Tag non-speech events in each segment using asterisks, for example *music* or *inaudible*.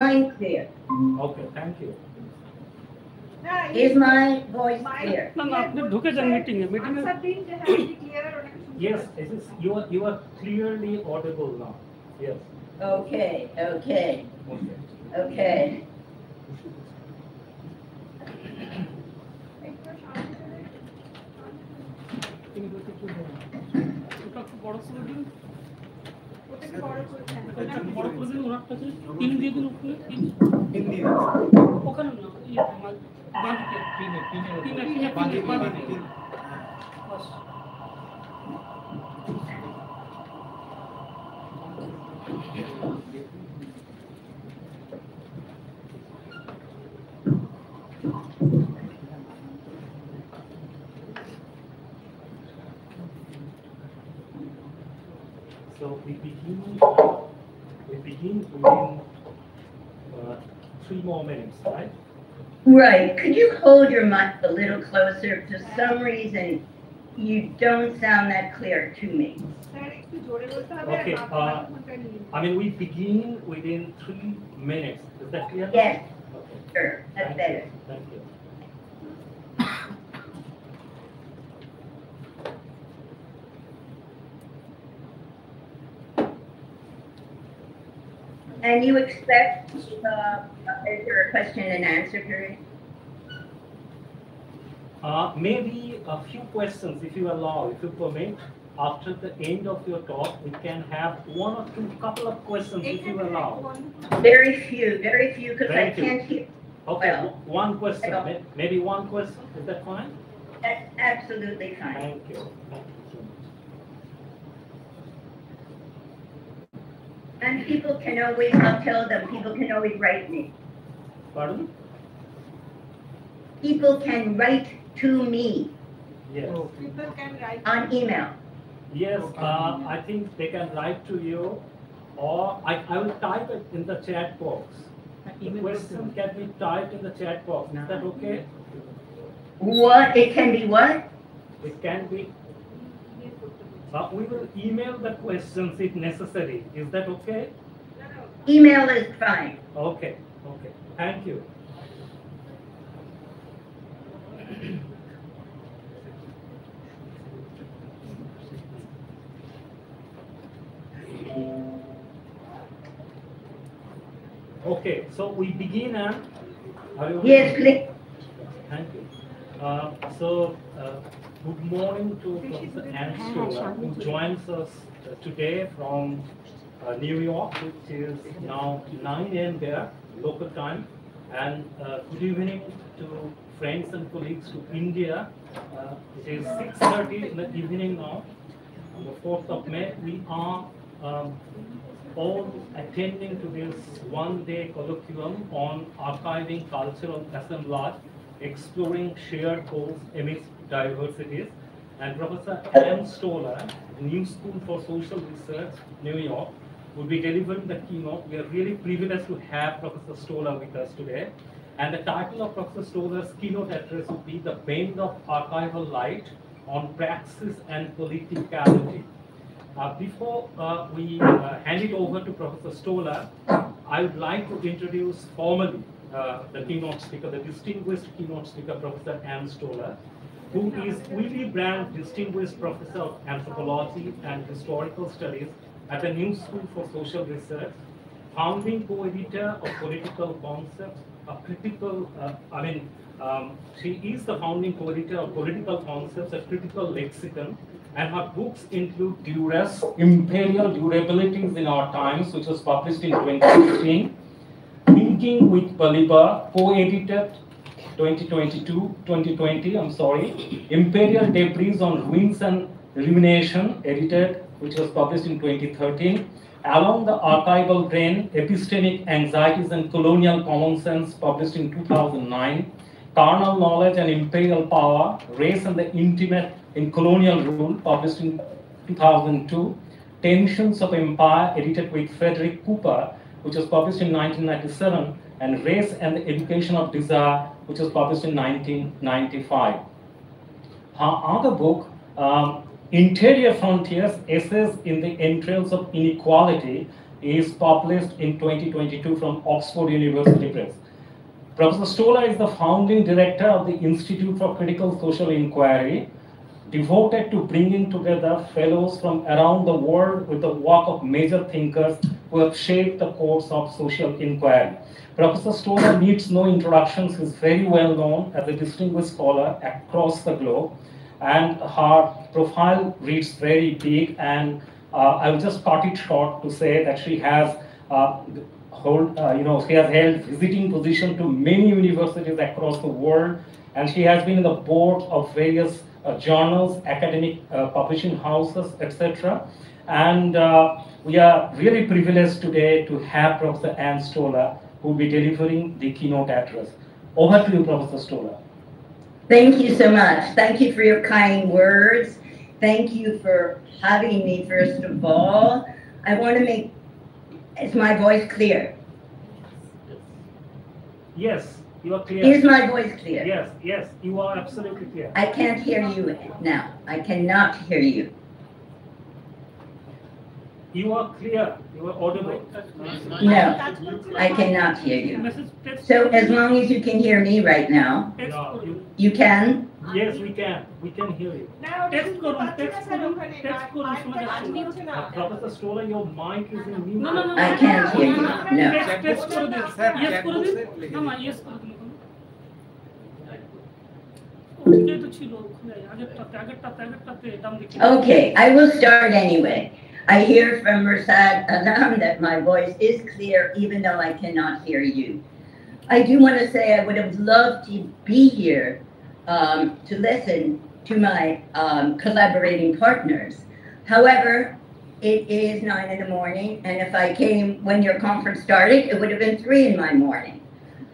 mine clear? Okay, thank you. Is my voice clear? না না আপনি ঢুকে যান meeting A meeting A Yes, it is, you are, you are clearly audible now. Yes, Okay, okay, okay. okay. ওটা একটু বড় ওখানে না Right, could you hold your mic a little closer? For some reason, you don't sound that clear to me. Okay, uh, I mean, we begin within three minutes. Is that clear? Yes, Okay. sure, that's Thank better. you. Thank you. And you expect, uh, is there a question and answer period? Uh, maybe a few questions, if you allow, if you permit. After the end of your talk, we can have one or two, couple of questions, if you allow. Very few, very few, because I can't hear. Okay, Well, one question, maybe one question, is that fine? That's absolutely fine. Thank you. Thank you so much. And people can always, I'll tell them, people can always write me. Pardon? People can write to me Yes. People can write. on email. Yes, uh, I think they can write to you, or I, I will type it in the chat box. The question can be typed in the chat box, is that okay? What, it can be what? It can be, uh, we will email the questions if necessary, is that okay? Email is fine. Okay, okay, thank you. Okay, so we begin you- Yes, please. Thank you. Uh, So, uh, good morning to Professor Ann Stoler, who joins us uh, today from uh, New York, which is now 9 a.m. there, local time. And uh, good evening to friends and colleagues to India. Uh, It is 6:30 in the evening now, on the 4th of May. We are um, all attending to this one-day colloquium on archiving cultural assemblage, exploring shared goals amidst diversities. And Professor Ann Stoler, New School for Social Research, New York, will be delivering the keynote. We are really privileged to have Professor Stoler with us today. And the title of Professor Stoler's keynote address will be The Bend of Archival Light on Praxis and Politicality. Uh, Before uh, we uh, hand it over to Professor Stoler, I would like to introduce formally uh, the keynote speaker, the distinguished keynote speaker, Professor Ann Stoler, who is Willy Brandt Distinguished Professor of Anthropology and Historical Studies at the New School for Social Research, founding co-editor of Political Concepts, a critical, uh, I mean, um, she is the founding co-editor of Political Concepts, a critical lexicon, and her books include Duress, Imperial Durabilities in Our Times, which was published in 2016, Thinking with Balibar, co-edited 2022-2020, I'm sorry, Imperial Debris on Ruins and Rumination, edited, which was published in 2013, Along the Archival Grain, Epistemic Anxieties and Colonial Common Sense, published in 2009, Carnal Knowledge and Imperial Power, Race and the Intimate in Colonial Rule, published in 2002, Tensions of Empire, edited with Frederick Cooper, which was published in 1997, and Race and the Education of Desire, which was published in 1995. Her other book, um, Interior Frontiers Essays in the Entrails of Inequality, is published in 2022 from Oxford University Press. Professor Stoler is the founding director of the Institute for Critical Social Inquiry, devoted to bringing together fellows from around the world with the work of major thinkers who have shaped the course of social inquiry. Professor Stoler needs no introductions. He's very well known as a distinguished scholar across the globe, and her profile reads very big. And uh, I will just cut it short to say that she has uh, hold, uh, you know, she has held visiting position to many universities across the world, and she has been in the board of various uh, journals, academic uh, publishing houses, etc. And uh, we are really privileged today to have Professor Ann Stoler, who will be delivering the keynote address. Over to you, Professor Stoler. Thank you so much. Thank you for your kind words. Thank you for having me, first of all. I want to make, is my voice clear? Yes, you are clear. Is my voice clear? Yes, yes, you are absolutely clear. I can't hear you now. I cannot hear you. You are clear. You are audible. No, I cannot hear you. So as long as you can hear me right now, you can? Yes, we can. We can hear you. Test करो, test करो, test करो. Uh, Professor Stoler, your mic is in mute. No, no, no. I can't hear you. No. Test, करो दे. Yes करो दे. हाँ, yes करो दे. Okay, I will start anyway. I hear from Mursad Alam that my voice is clear even though I cannot hear you. I do want to say I would have loved to be here um, to listen to my um, collaborating partners. However, it is nine in the morning, and if I came when your conference started, it would have been three in my morning.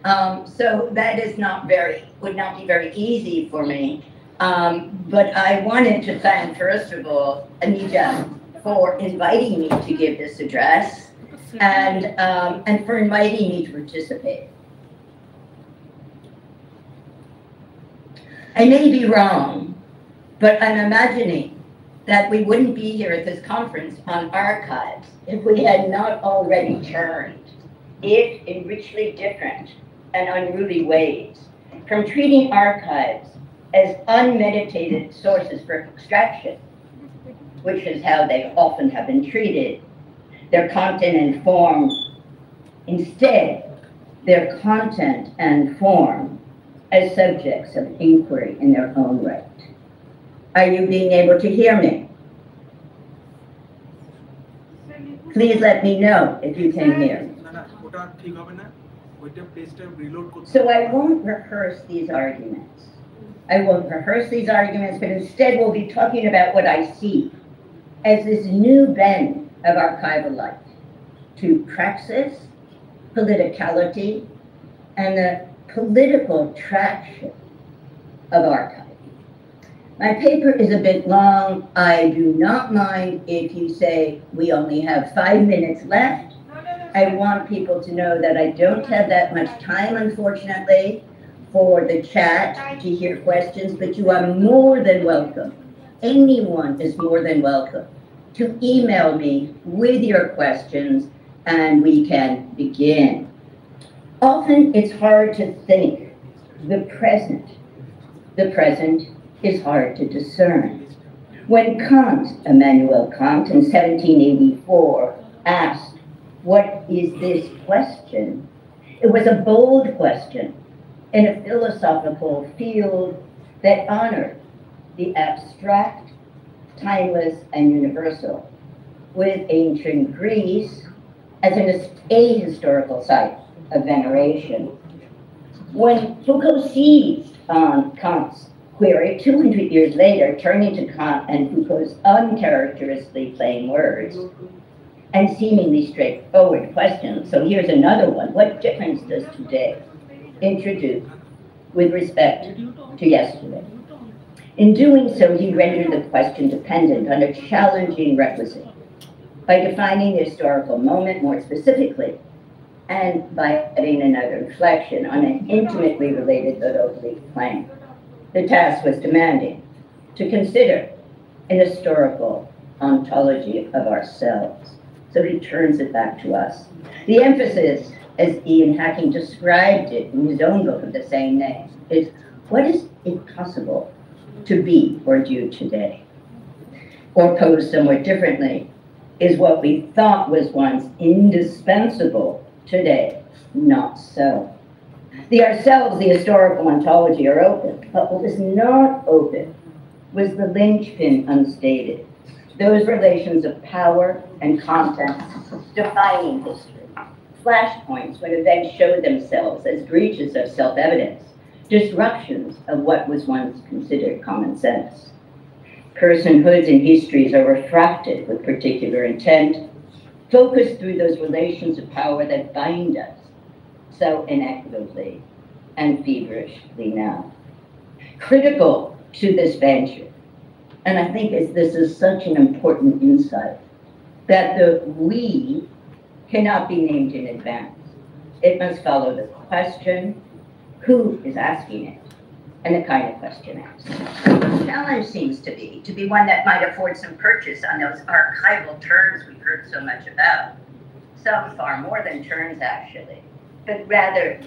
Um, so that is not very, would not be very easy for me. Um, but I wanted to thank, first of all, Anita for inviting me to give this address and, um, and for inviting me to participate. I may be wrong, but I'm imagining that we wouldn't be here at this conference on archives if we had not already turned it in richly different and unruly ways from treating archives as unmeditated sources for extraction, which is how they often have been treated. Their content and form. Instead, their content and form as subjects of inquiry in their own right. Are you being able to hear me? Please let me know if you can hear. So I won't rehearse these arguments. I won't rehearse these arguments, but instead we'll be talking about what I see as this new bend of archival life to praxis, politicality, and the political traction of archiving. My paper is a bit long. I do not mind if you say we only have five minutes left. I want people to know that I don't have that much time, unfortunately, for the chat to hear questions, but you are more than welcome. Anyone is more than welcome to email me with your questions and we can begin. Often it's hard to think the present. The present is hard to discern. When Kant, Immanuel Kant, in 1784, asked, What is this question? It was a bold question in a philosophical field that honored the abstract, timeless, and universal, with ancient Greece as an ahistorical site of veneration. When Foucault seized on Kant's query 200 years later, turning to Kant and Foucault's uncharacteristically plain words and seemingly straightforward questions. So here's another one. What difference does today introduce with respect to yesterday? In doing so, he rendered the question dependent on a challenging requisite by defining the historical moment more specifically and by adding another reflection on an intimately related but oblique plane. The task was demanding to consider an historical ontology of ourselves. So he turns it back to us. The emphasis, as Ian Hacking described it in his own book of the same name, is what is it possible to be or do today? Or posed somewhat differently, is what we thought was once indispensable today not so. The ourselves, the historical ontology, are open, but what was not open was the linchpin unstated. Those relations of power and content defining history. Flashpoints when events showed themselves as breaches of self-evidence, disruptions of what was once considered common sense. Personhoods and histories are refracted with particular intent, focused through those relations of power that bind us so inequitably and feverishly now. Critical to this venture, and I think this is such an important insight, that the we cannot be named in advance. It must follow the question, who is asking it, and the kind of question asked. The challenge seems to be to be one that might afford some purchase on those archival terms we've heard so much about. Some far more than terms, actually but rather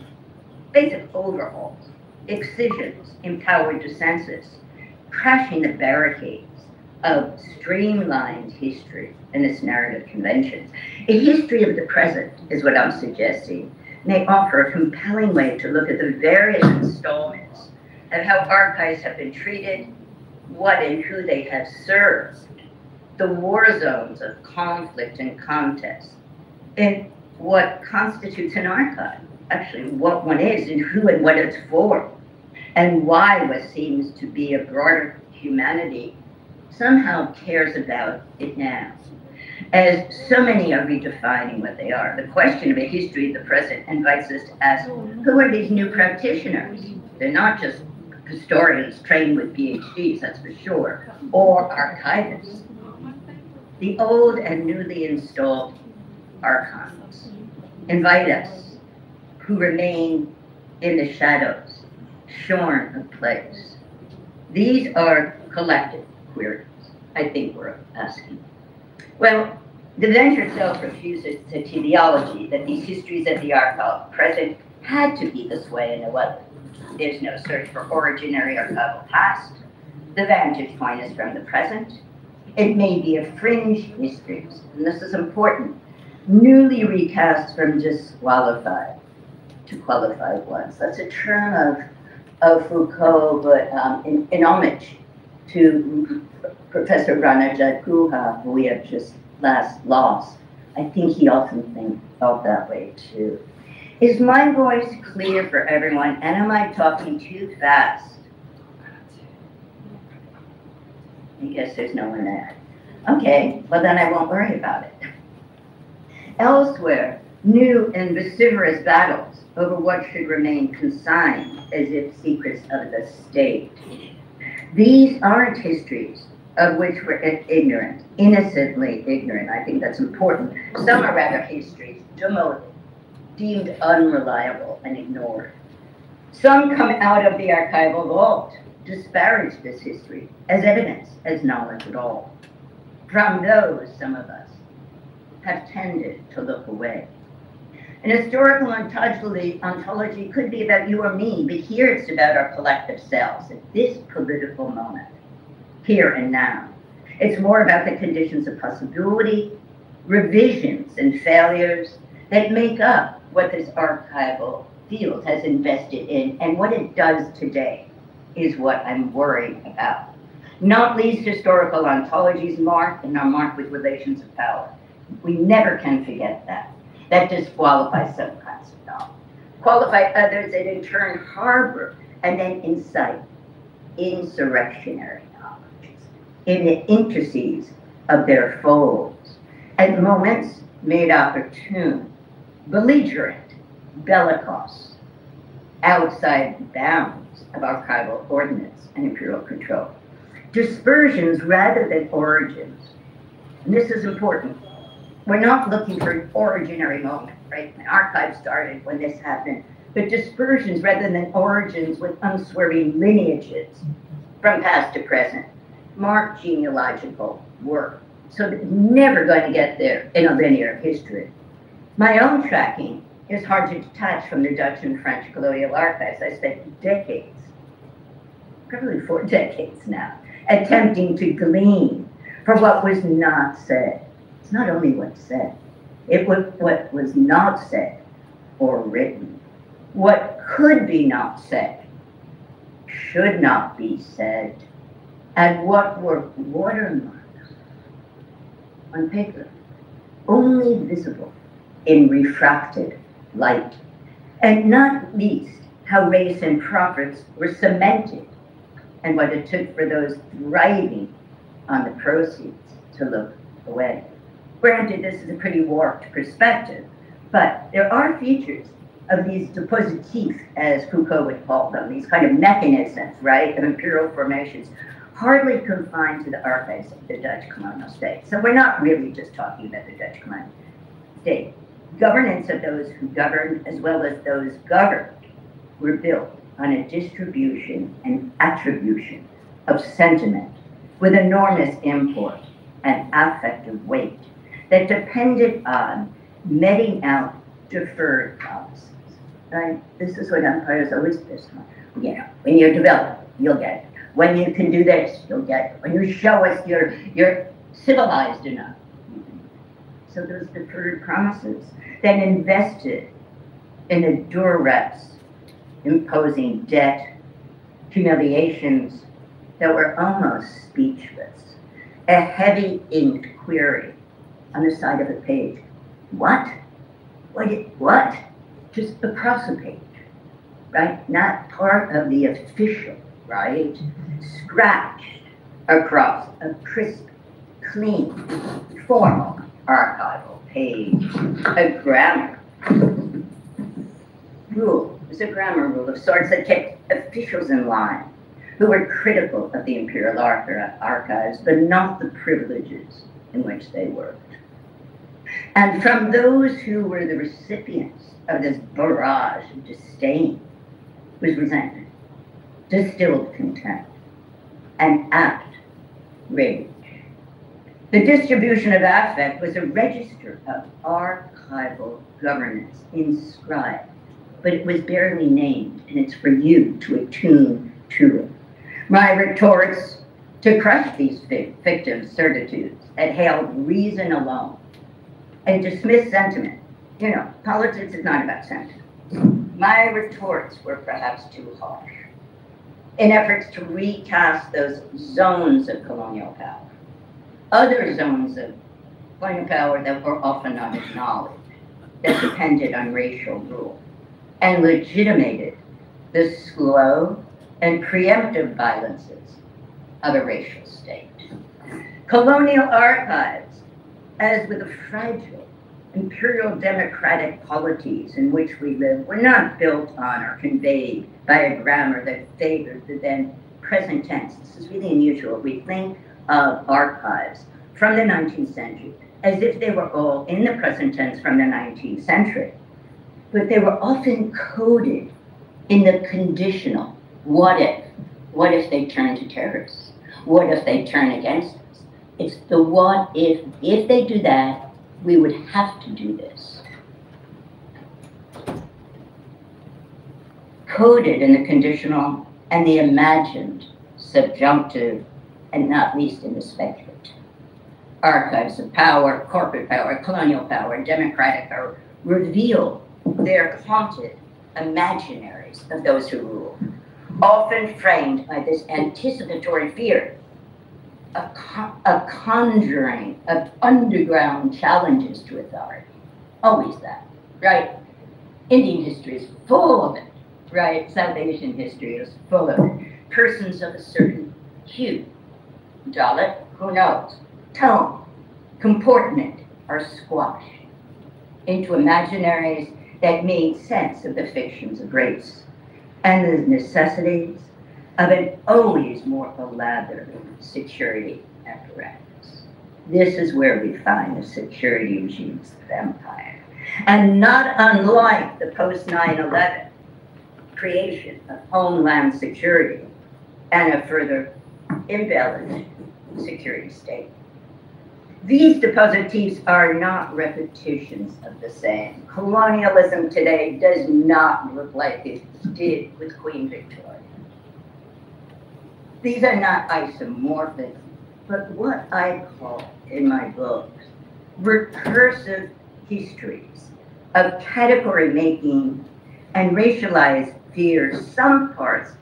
basic overhauls, excisions, empowered dissensus, crashing the barricades of streamlined history and its narrative conventions. A history of the present is what I'm suggesting may offer a compelling way to look at the various installments of how archives have been treated, what and who they have served, the war zones of conflict and contest, and what constitutes an archive, actually what one is and who and what it's for, and why what seems to be a broader humanity somehow cares about it now. As so many are redefining what they are, the question of a history of the present invites us to ask, who are these new practitioners? They're not just historians trained with PhDs, that's for sure, or archivists. The old and newly installed archons invite us who remain in the shadows, shorn of place. These are collective queries, I think we're asking. Well, the venture itself refuses the teleology that these histories of the archival present had to be this way and no other. There's no search for originary archival past. The vantage point is from the present. It may be a fringe histories, and this is important newly recast from disqualified to qualified ones. That's a term of, of Foucault, but um, in, in homage to Professor Ranajit Guha, who we have just last lost. I think he often think, felt that way too. Is my voice clear for everyone, and am I talking too fast? I guess there's no one there. Okay, well then I won't worry about it elsewhere new and vociferous battles over what should remain consigned as if secrets of the state. These aren't histories of which we're ignorant, innocently ignorant. I think that's important. Some are rather histories demoted, deemed unreliable, and ignored. Some come out of the archival vault, disparage this history as evidence, as knowledge at all. From those, some of us have tended to look away. An historical ontology, ontology could be about you or me, but here it's about our collective selves at this political moment, here and now. It's more about the conditions of possibility, revisions, and failures that make up what this archival field has invested in and what it does today is what I'm worried about. Not least historical ontologies marked and are marked with relations of power. We never can forget that. That disqualifies some kinds of knowledge. Qualify others that in turn harbor and then incite insurrectionary knowledge in the intricacies of their foes. At moments made opportune, belligerent, bellicose, outside bounds of archival ordinance and imperial control. Dispersions rather than origins. And this is important we're not looking for an originary moment, right? An archive started when this happened, but dispersions rather than origins with unswerving lineages from past to present. Mark genealogical work So never going to get there in a linear history. My own tracking is hard to detach from the Dutch and French colonial archives. I spent decades, probably four *laughs* decades now, attempting to glean for what was not said. It's not only what's said, it was what was not said or written. What could be not said, should not be said, and what were watermarks on paper, only visible in refracted light, and not least how race and profits were cemented and what it took for those thriving on the proceeds to look away. Granted, this is a pretty warped perspective, but there are features of these dispositifs, as Foucault would call them, these kind of mechanisms, right, of imperial formations, hardly confined to the archives of the Dutch colonial state. So we're not really just talking about the Dutch colonial state. Governance of those who governed, as well as those governed, were built on a distribution and attribution of sentiment with enormous import and affective weight that depended on meting out deferred promises. Right? This is what empires always based on. You know, when you develop, you'll get it. When you can do this, you'll get it. When you show us you're you're civilized enough. So those deferred promises then invested in a duress, imposing debt, humiliations that were almost speechless, a heavy inked query on the side of a page. What? What? What? Just across a page, right? Not part of the official, right? Scratched across a crisp, clean, formal archival page, a grammar rule. It was a grammar rule of sorts that kept officials in line who were critical of the imperial archives, but not the privileges in which they worked. And from those who were the recipients of this barrage of disdain was resentment, distilled contempt, and apt rage. The distribution of affect was a register of archival governance inscribed, but it was barely named, and it's for you to attune to it. My retorts to crush these fictive certitudes that hailed reason alone and dismissed sentiment. You know, politics is not about sentiment. My retorts were perhaps too harsh in efforts to recast those zones of colonial power other zones of colonial power that were often not acknowledged, that depended on racial rule, and legitimated the slow and preemptive violences of a racial state. Colonial archives, as with the fragile imperial democratic polities in which we live, were not built on or conveyed by a grammar that favored the then present tense. This is really unusual. We think of archives from the 19th century as if they were all in the present tense from the 19th century. But they were often coded in the conditional what if? What if they turn to terrorists? What if they turn against us? It's the what if. If they do that, we would have to do this. Coded in the conditional and the imagined, subjunctive, and not least in the speculative. Archives of power, corporate power, colonial power, democratic power reveal their haunted imaginaries of those who rule, often framed by this anticipatory fear, a, con- a conjuring of underground challenges to authority. Always that, right? Indian history is full of it, right? South Asian history is full of it. Persons of a certain hue, Dalit, who knows? Tone, comportment are squashed into imaginaries that made sense of the fictions of race and the necessities of an always more elaborate security apparatus. This is where we find the security regimes of empire. And not unlike the post 9 11 creation of Homeland Security and a further embellished security state. These dispositifs are not repetitions of the same. Colonialism today does not look like it did with Queen Victoria. These are not isomorphic, but what I call in my books recursive histories of category making and racialized fears. Some parts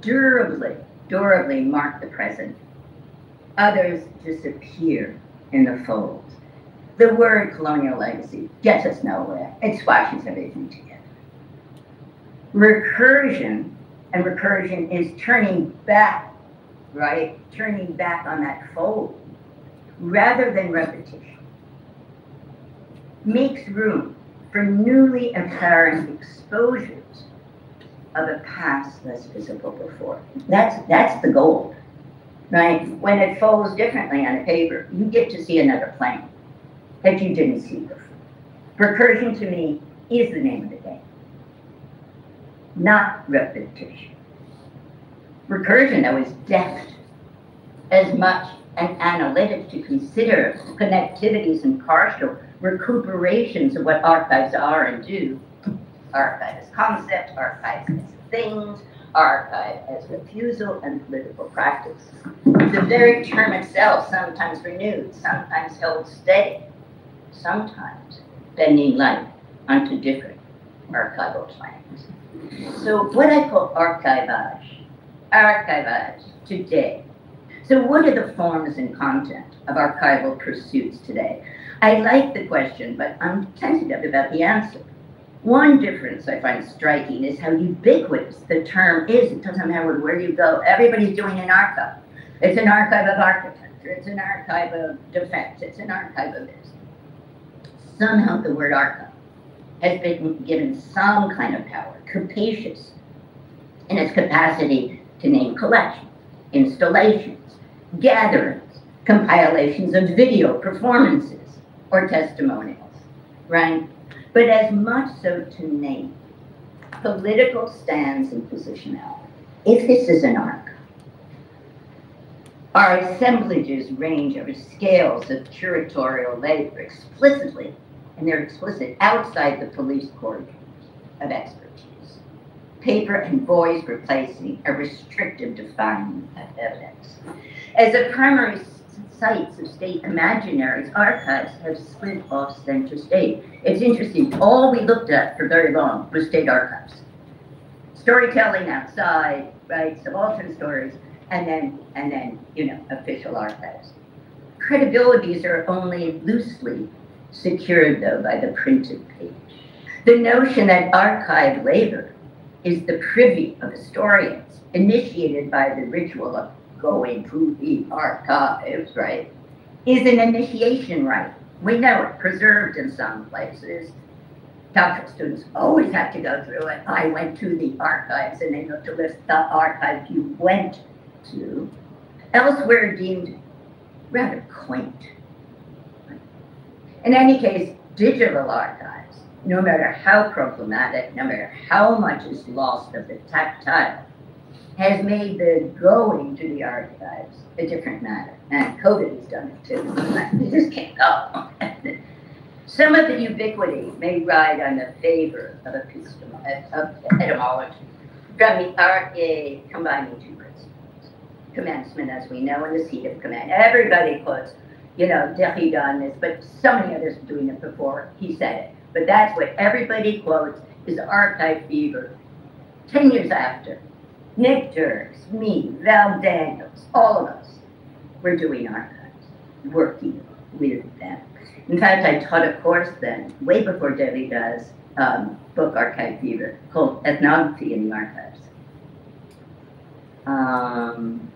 durably, durably mark the present. Others disappear in the fold. The word colonial legacy gets us nowhere. It squashes everything together. Recursion, and recursion is turning back, right? Turning back on that fold rather than repetition. Makes room for newly apparent exposures of a past less visible before. That's, that's the goal right? When it folds differently on a paper, you get to see another plane that you didn't see before. Recursion to me is the name of the game, not repetition. Recursion, though, is depth as much an analytic to consider connectivities and partial recuperations of what archives are and do. Archive as concept, archive as things, archive as refusal and political practice. The very term itself, sometimes renewed, sometimes held steady, sometimes bending light onto different archival plans. So what I call archivage, archivage today. So what are the forms and content of archival pursuits today? I like the question, but I'm tentative about the answer. One difference I find striking is how ubiquitous the term is. It doesn't matter where you go. Everybody's doing an archive. It's an archive of architecture. It's an archive of defense. It's an archive of this. Somehow the word archive has been given some kind of power, capacious in its capacity to name collections, installations, gatherings, compilations of video performances, or testimonials, right? But as much so to name political stands and positionality. If this is an arc, our assemblages range over scales of curatorial labor explicitly, and they're explicit outside the police corridors of expertise. Paper and voice replacing a restrictive defining of evidence. As a primary sites of state imaginaries, archives have split off center state. It's interesting, all we looked at for very long was state archives. Storytelling outside, right, subaltern stories, and then, and then, you know, official archives. Credibilities are only loosely secured, though, by the printed page. The notion that archive labor is the privy of historians, initiated by the ritual of going to the archives, right, is an initiation rite. We know it, preserved in some places. Doctoral students always have to go through it. I went to the archives, and they have to list the archive you went to. Elsewhere deemed rather quaint. In any case, digital archives, no matter how problematic, no matter how much is lost of the tactile, has made the going to the archives a different matter. And COVID has done it too. You just can't go. *laughs* Some of the ubiquity may ride on the favor of, of etymology from the RA combining two principles. Commencement, as we know, and the seat of command. Everybody quotes, you know, Derrida on this, but so many others doing it before he said it. But that's what everybody quotes is archive fever. Ten years after, Nick Dirks, me, Val Daniels, all of us were doing archives, working with them. In fact, I taught a course then, way before Debbie does, um, book archive fever, called Ethnography in the Archives. Um,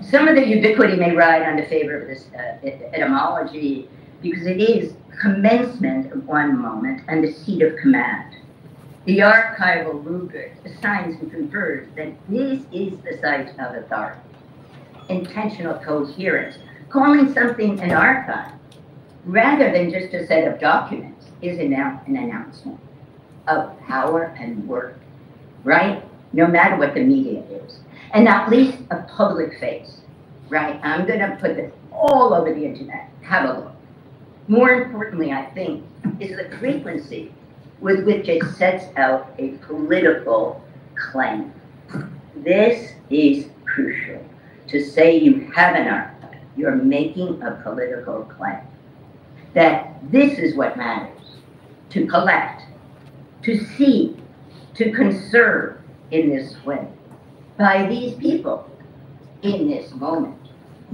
some of the ubiquity may ride on the favor of this uh, etymology because it is commencement of one moment and the seat of command. The archival rubric assigns and confers that this is the site of authority. Intentional coherence, calling something an archive, rather than just a set of documents, is an announcement of power and work, right? No matter what the media is. And not least a public face, right? I'm gonna put this all over the internet. Have a look. More importantly, I think, is the frequency with which it sets out a political claim. This is crucial. To say you have an archive, you're making a political claim. That this is what matters to collect, to see, to conserve in this way by these people in this moment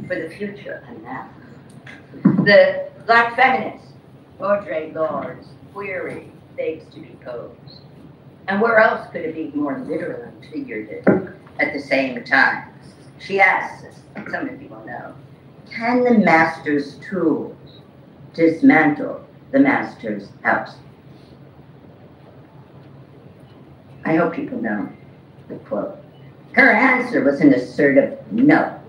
for the future and now. The black feminists, Audre Lorde's query begs to be posed. And where else could it be more literal and figurative at the same time? She asks, as some of you will know, can the master's tools dismantle the master's house? I hope people know the quote. Her answer was an assertive no.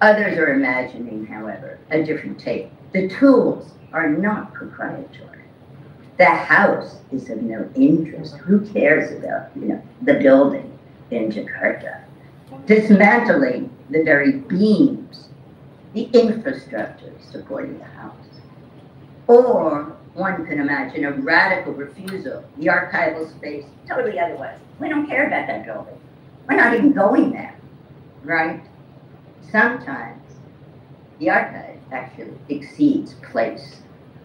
Others are imagining, however, a different take. The tools are not proprietary. The house is of no interest. Who cares about, you know, the building in Jakarta? Dismantling the very beams, the infrastructure supporting the house. Or one can imagine a radical refusal, the archival space, totally otherwise. We don't care about that building. We're not even going there, right? Sometimes the archive actually exceeds place,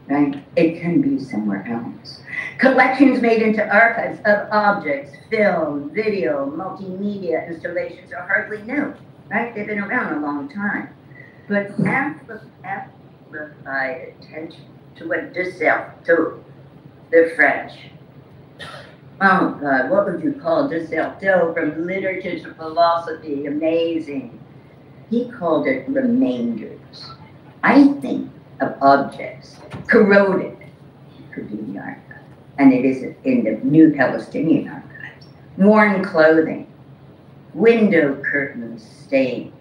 right? It can be somewhere else. Collections made into archives of objects, film, video, multimedia installations are hardly new, right? They've been around a long time. But amplified attention to what Dussel, to the French. Oh God, what would you call Dussel from literature to philosophy? Amazing. He called it remainders. I think of objects corroded, could be in the archive, and it is in the New Palestinian archives. Worn clothing, window curtains stained,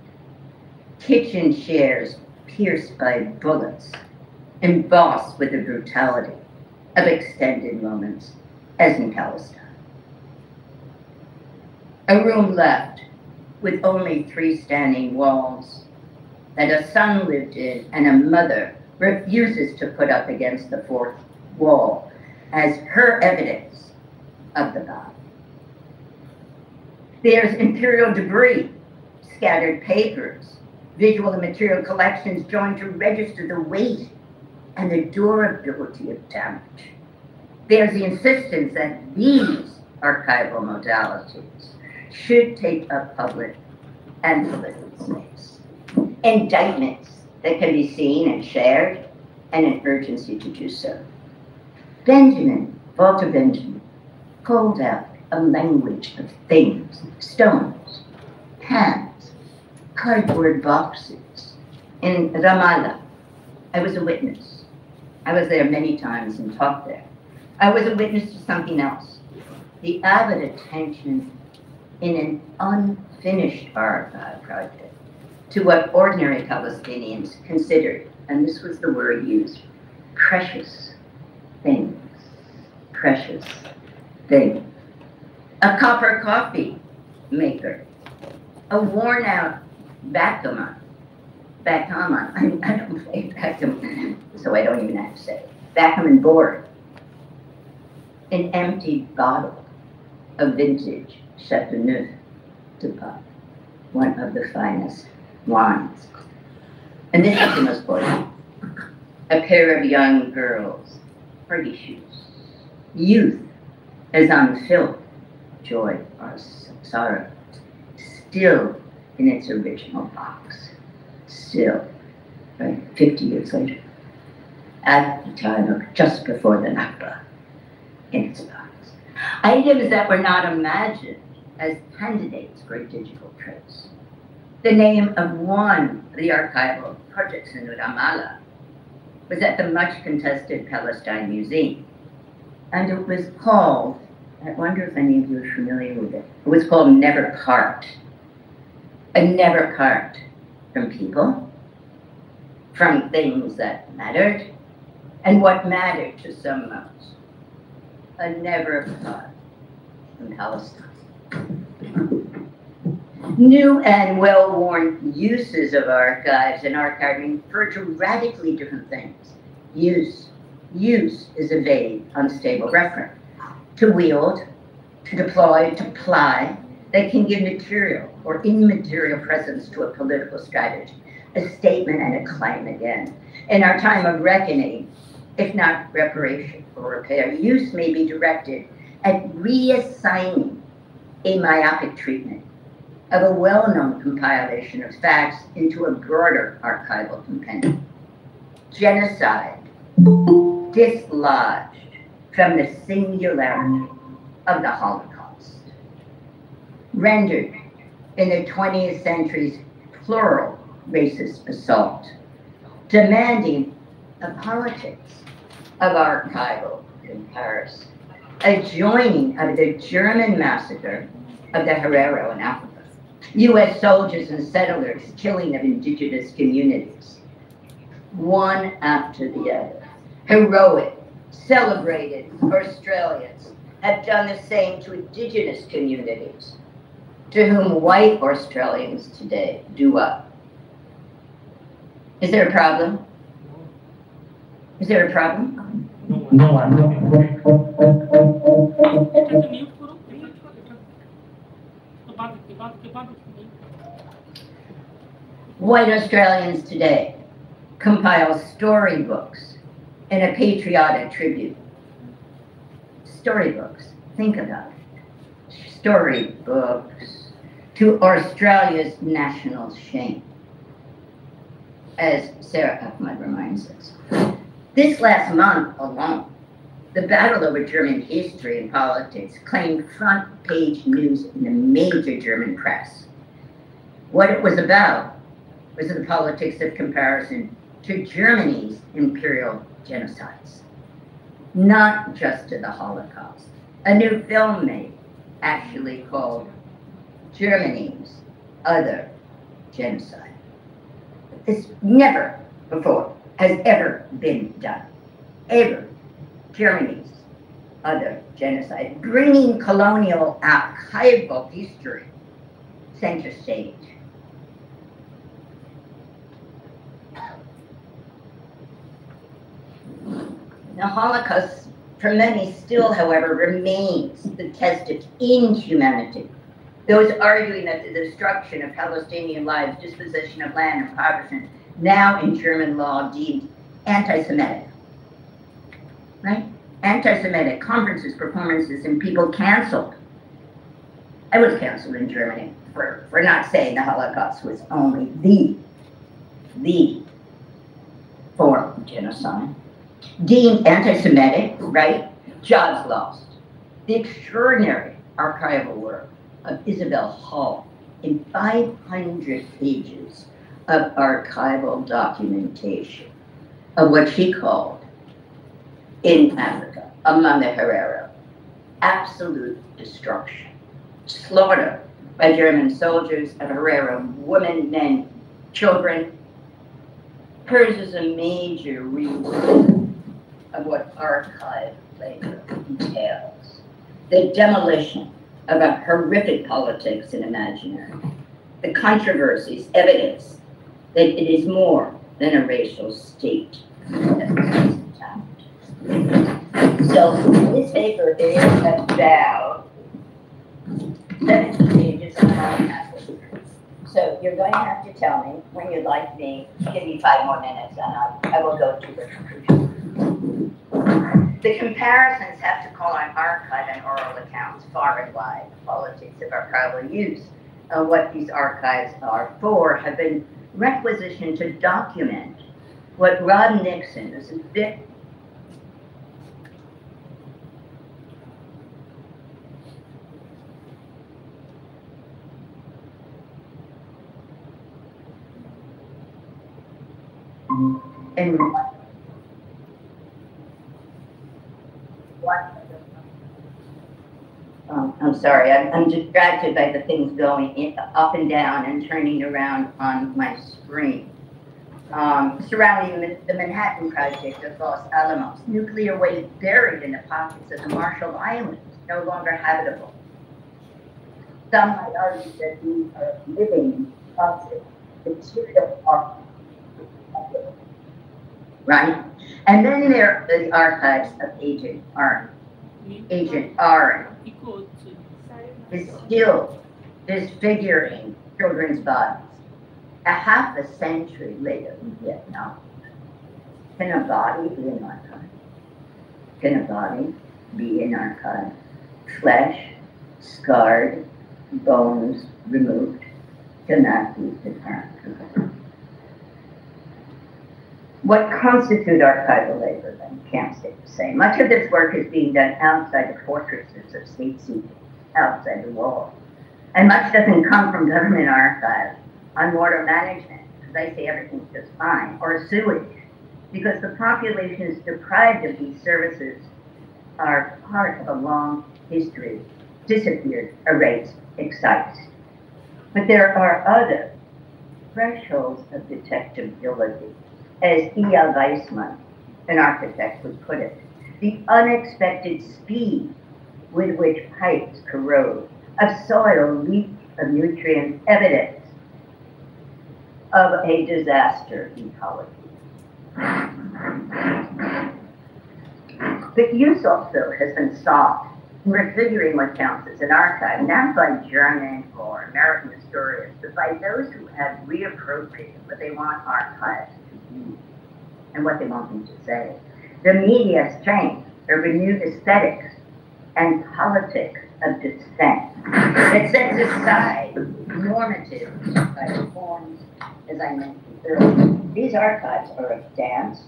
kitchen chairs pierced by bullets, embossed with the brutality of extended moments, as in Palestine. A room left with only three standing walls that a son lived in and a mother refuses to put up against the fourth wall as her evidence of the body. There's imperial debris, scattered papers, visual and material collections joined to register the weight and the durability of damage. There's the insistence that these archival modalities should take up public and political space. Indictments that can be seen and shared, and an urgency to do so. Benjamin, Walter Benjamin, called out a language of things, stones, hands, cardboard boxes. In Ramallah, I was a witness I was there many times and taught there. I was a witness to something else. The avid attention in an unfinished archive project to what ordinary Palestinians considered, and this was the word used, precious things. Precious things. A copper coffee maker, a worn out backgammon, backgammon. I, *laughs* I don't play backgammon so I don't even have to say Backgammon board. An empty bottle of vintage Chateauneuf du Pape, one of the finest wines. And this is the most important. A pair of young girls, party shoes. Youth as unfilled, joy or sorrow, still in its original box, still, right, 50 years later at the time of just before the Nakba in its box. Items that were not imagined as candidates for digital trace. The name of one of the archival projects in Ramallah was at the much contested Palestine Museum. And it was called, I wonder if any of you are familiar with it, it was called Never Part. A never part from people, from things that mattered, and what mattered to some most. A never thought from Palestine. New and well-worn uses of archives and archiving refer to radically different things. Use. Use is a vague, unstable referent. To wield, to deploy, to ply, they can give material or immaterial presence to a political strategy, a statement and a claim again. In our time of reckoning, if not reparation or repair, use may be directed at reassigning a myopic treatment of a well-known compilation of facts into a broader archival compendium. Genocide, dislodged from the singularity of the Holocaust, rendered in the 20th century's plural racist assault, demanding a politics of archival comparison, a joining of the German massacre of the Herero in Africa, U.S. soldiers and settlers killing of indigenous communities, one after the other. Heroic, celebrated Australians have done the same to indigenous communities, to whom white Australians today do up. Is there a problem? Is there a problem? No, I'm not. White Australians today compile storybooks in a patriotic tribute. Storybooks, think about it. Storybooks to Australia's national shame, as Sara Ahmed reminds us. This last month alone, the battle over German history and politics claimed front page news in the major German press. What it was about was the politics of comparison to Germany's imperial genocides, not just to the Holocaust. A new film made, actually called Germany's Other Genocide. This never before has ever been done. Ever. Germany's Other Genocide, bringing colonial archival history center stage. The Holocaust, for many, still, however, remains the test of inhumanity. Those arguing that the destruction of Palestinian lives, dispossession of land, impoverishment, now in German law deemed anti-Semitic, right? Anti-Semitic conferences, performances, and people canceled. I was canceled in Germany for, for not saying the Holocaust was only the, the form of genocide deemed anti-Semitic, right? Jobs lost. The extraordinary archival work of Isabel Hull in 500 pages of archival documentation of what she called in Africa, among the Herero, absolute destruction, slaughter by German soldiers of Herero, women, men, children. Hers is a major rework of what archive labor entails. The demolition of a horrific politics and imaginary. The controversies, evidence that it is more than a racial state. So in this paper is about seventeen pages on Holocaust. So you're going to have to tell me when you'd like me, give me five more minutes and I, I will go to the conclusion. The comparisons have to call on archive and oral accounts far and wide, the politics of archival use, and what these archives are for have been requisitioned to document what Rob Nixon bit and um, I'm sorry, I'm, I'm distracted by the things going in, up and down and turning around on my screen. Um, surrounding the, Manhattan Project of Los Alamos, nuclear waste buried in the pockets of the Marshall Islands, no longer habitable. some might argue that these are living in objects, material art right? And then there are the archives of Agent Orange. Agent Orange is still disfiguring children's bodies. A half a century later in Vietnam, can a body be an archive? Can a body be an archive? Flesh, scarred, bones removed, cannot be an archive. What constitute archival labor then can't stay the same. Much of this work is being done outside the fortresses of state secrets, outside the walls. And much doesn't come from government archives on water management, because they say everything's just fine, or sewage, because the population is deprived of these services are part of a long history, disappeared, erased, excised. But there are other thresholds of detectability, as Eyal Weizman, an architect, would put it. The unexpected speed with which pipes corrode, a soil leak of nutrients, evidence of a disaster ecology. But use also has been sought in refiguring what counts as an archive, not by German or American historians, but by those who have reappropriated what they want archives and what they want them to say. The media has changed, a renewed aesthetics and politics of dissent that sets aside normative forms, as I mentioned earlier. These archives are of dance,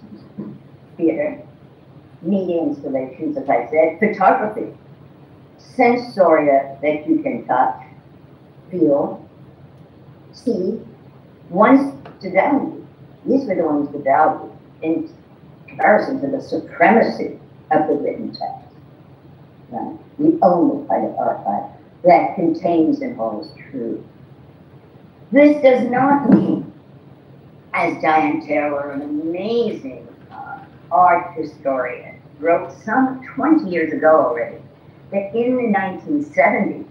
theater, media installations, as I said, photography, sensoria that you can touch, feel, see, ones to value. These were the ones to value in comparison to the supremacy of the written text. Right? The only kind of archive that contains and holds truth. This does not mean, as Diana Taylor, an amazing uh, art historian, wrote some 20 years ago already, that in the 1970s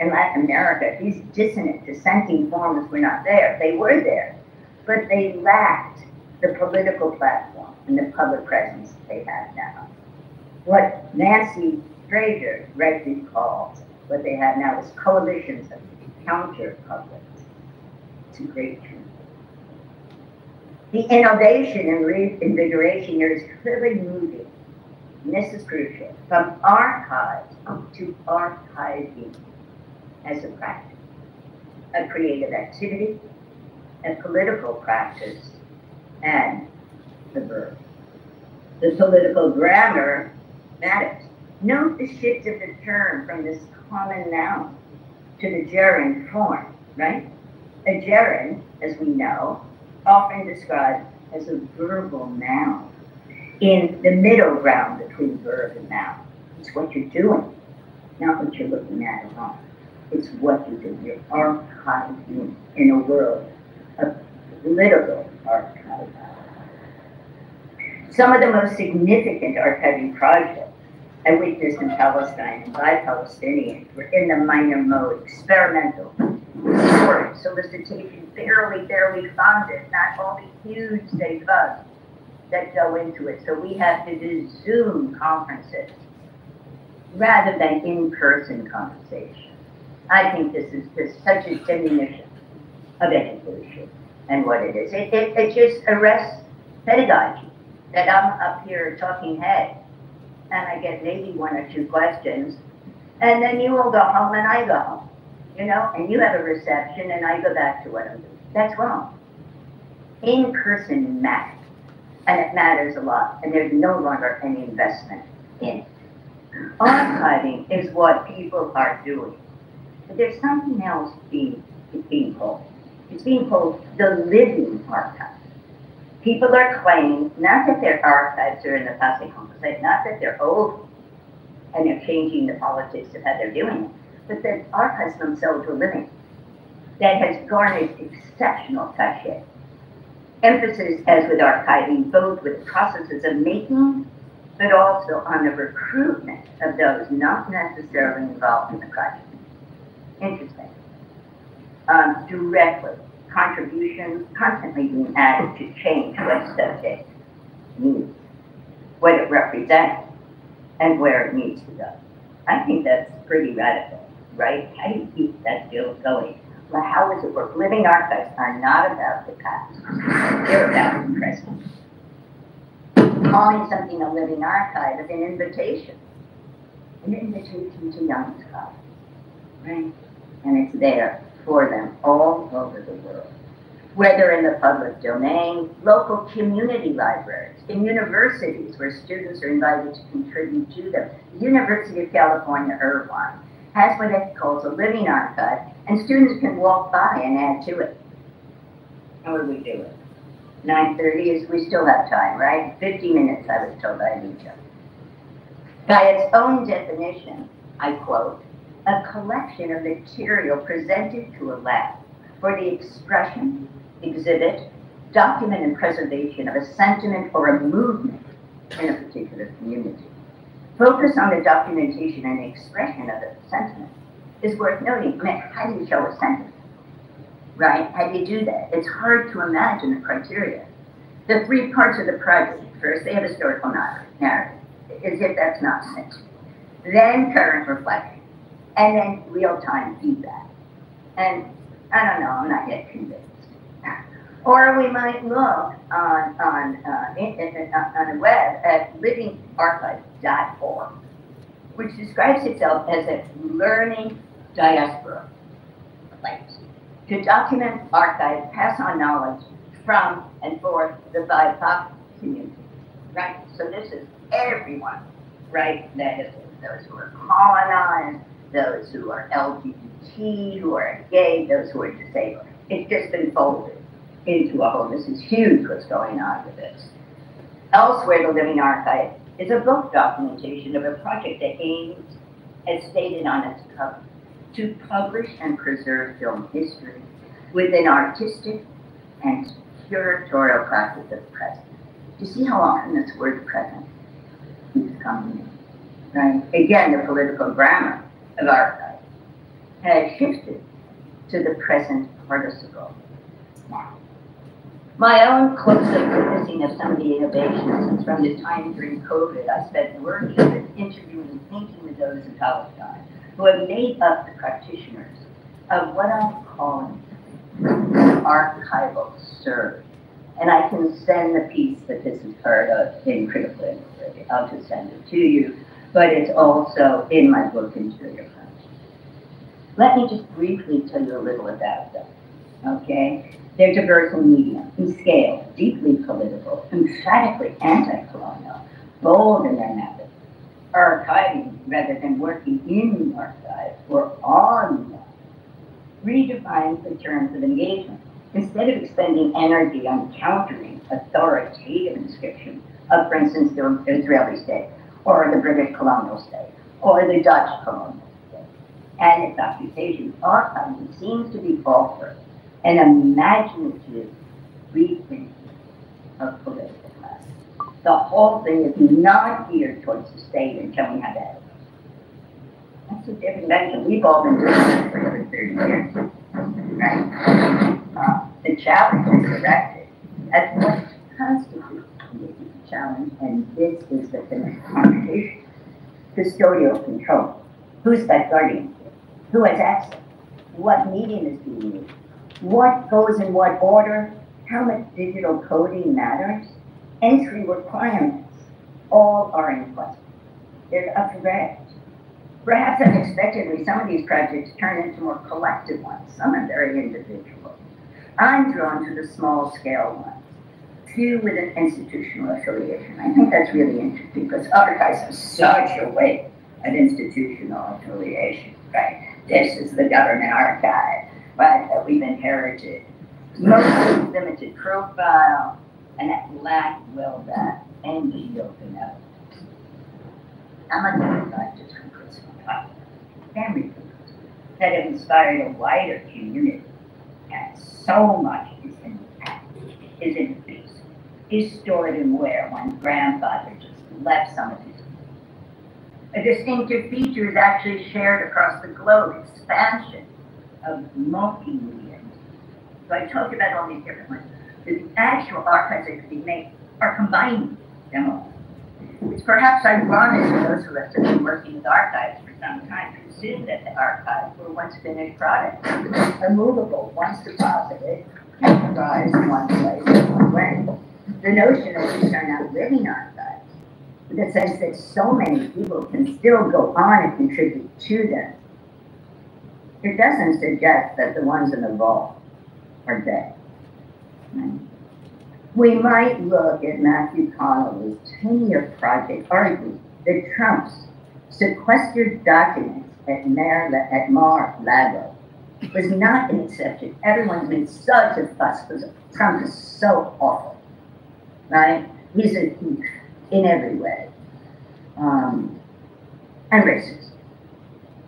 in Latin America, these dissonant, dissenting forms were not there. They were there, but they lacked the political platform and the public presence they have now. What Nancy Fraser rightly calls what they have now is coalitions of counter publics to great truth. The innovation and reinvigoration here is clearly moving, and this is crucial, from archives to archiving as a practice, a creative activity, a political practice, and the verb. The political grammar matters. Note the shift of the term from this common noun to the gerund form, right? A gerund, as we know, often described as a verbal noun in the middle ground between verb and noun. It's what you're doing, not what you're looking at at all. It's what you do. You're archiving in a world political archive. Some of the most significant archiving projects I witnessed in Palestine and by Palestinians were in the minor mode, experimental, short, solicitation, barely, barely funded, not all the huge state funds that go into it. So we have to do Zoom conferences rather than in-person conversations. I think this is just such a diminution of education and what it is. It, it, it just arrests pedagogy that I'm up here talking head and I get maybe one or two questions and then you all go home and I go home, you know, and you have a reception and I go back to what I'm doing. That's wrong. In-person matters and it matters a lot and there's no longer any investment in it. Archiving is what people are doing. But there's something else being, being called. It's being called the living archive. People are claiming not that their archives are in the passé composé, not that they're old and they're changing the politics of how they're doing it, but that archives themselves are living. That has garnered exceptional cachet. Emphasis, as with archiving, both with processes of making but also on the recruitment of those not necessarily involved in the project. Interesting. Um, directly, contributions constantly being added to change what subject means, what it represents, and where it needs to go. I think that's pretty radical, right? How do you keep that deal going? Well, how does it work? Living archives are not about the past. They're about the present. Calling something a living archive is an invitation. An invitation to young scholars, right? And it's there for them all over the world. Whether in the public domain, local community libraries, in universities where students are invited to contribute to them. The University of California, Irvine has what it calls a living archive, and students can walk by and add to it. How do we do it? 9.30 is, we still have time, right? 50 minutes, I was told need to. By its own definition, I quote, a collection of material presented to a lab for the expression, exhibit, document, and preservation of a sentiment or a movement in a particular community. Focus on the documentation and expression of the sentiment is worth noting. I mean, how do you show a sentiment? Right? How do you do that? It's hard to imagine the criteria. The three parts of the project first, they have historical narrative, as if that's not sense. Then current reflection, and then real time feedback. And I don't know, I'm not yet convinced. Or we might look on, on, uh, in, in, on the web at livingarchive.org, which describes itself as a learning diaspora place to document, archive, pass on knowledge from and for the BIPOC community, right? So this is everyone, right? That is those who are colonized, those who are LGBT, who are gay, those who are disabled. It's just been folded into a whole. This is huge what's going on with this. Elsewhere, the Living Archive is a book documentation of a project that aims, as stated on its cover, to publish and preserve film history with an artistic and curatorial practice of present. You see how often this word present keeps coming in, right? Again, the political grammar of our has shifted to the present participle. My own closely witnessing of some of the innovations since from the time during COVID, I spent working with, interviewing, and thinking with those in Palestine who have made up the practitioners of what I'm calling archival surge. And I can send the piece that this is part of in Critical Inquiry. I'll just send it to you, but it's also in my book, Interior Frontiers. Let me just briefly tell you a little about them, okay? They're diverse in medium, in scale, deeply political, emphatically anti-colonial, bold in their methods, archiving rather than working in the archive or on them, redefines the terms of engagement. Instead of expending energy on countering authoritative inscriptions of, for instance, the Israeli state, or the British colonial state, or the Dutch colonial state, and its occupation, archiving seems to be offered an imaginative rethinking of political class. The whole thing is not geared towards the state until we have evidence. That's a different measure. We've all been doing this for over 30 years. Right? Uh, the challenge is directed at what constitutes challenge, and this is the conversation. Custodial control. Who's that guardian? Who has access? What medium is being used? what goes in what order, how much digital coding matters, entry requirements, all are in question. They're up for grabs. Perhaps unexpectedly, some of these projects turn into more collective ones. Some are very individual. I'm drawn to the small scale ones, few with an institutional affiliation. I think that's really interesting because archives have such a weight of institutional affiliation, right? This is the government archive right, that we've inherited. Mostly limited profile and that lack will that NGO benevolence. I'm a scientist from Princeton family that have inspired a wider community. And so much is in is in is stored in where one's grandfather just left some of his. A distinctive feature is actually shared across the globe, expansion of multimedia. So I talked about all these different ones. The actual archives that could be made are combining them all. It's perhaps ironic for those who have been working with archives for some time assume that the archives were once finished products, are movable, once deposited, categorized in one place, way. The notion that these are not living archives, the sense that so many people can still go on and contribute to them, it doesn't suggest that the ones in the vault are dead. Right? We might look at Matthew Connelly's 10-year project arguing that Trump's sequestered documents at Mar, at Mar-Lago was not an exception. Everyone's made such a fuss because Trump is so awful, right? He's a thief in every way, um, and racist.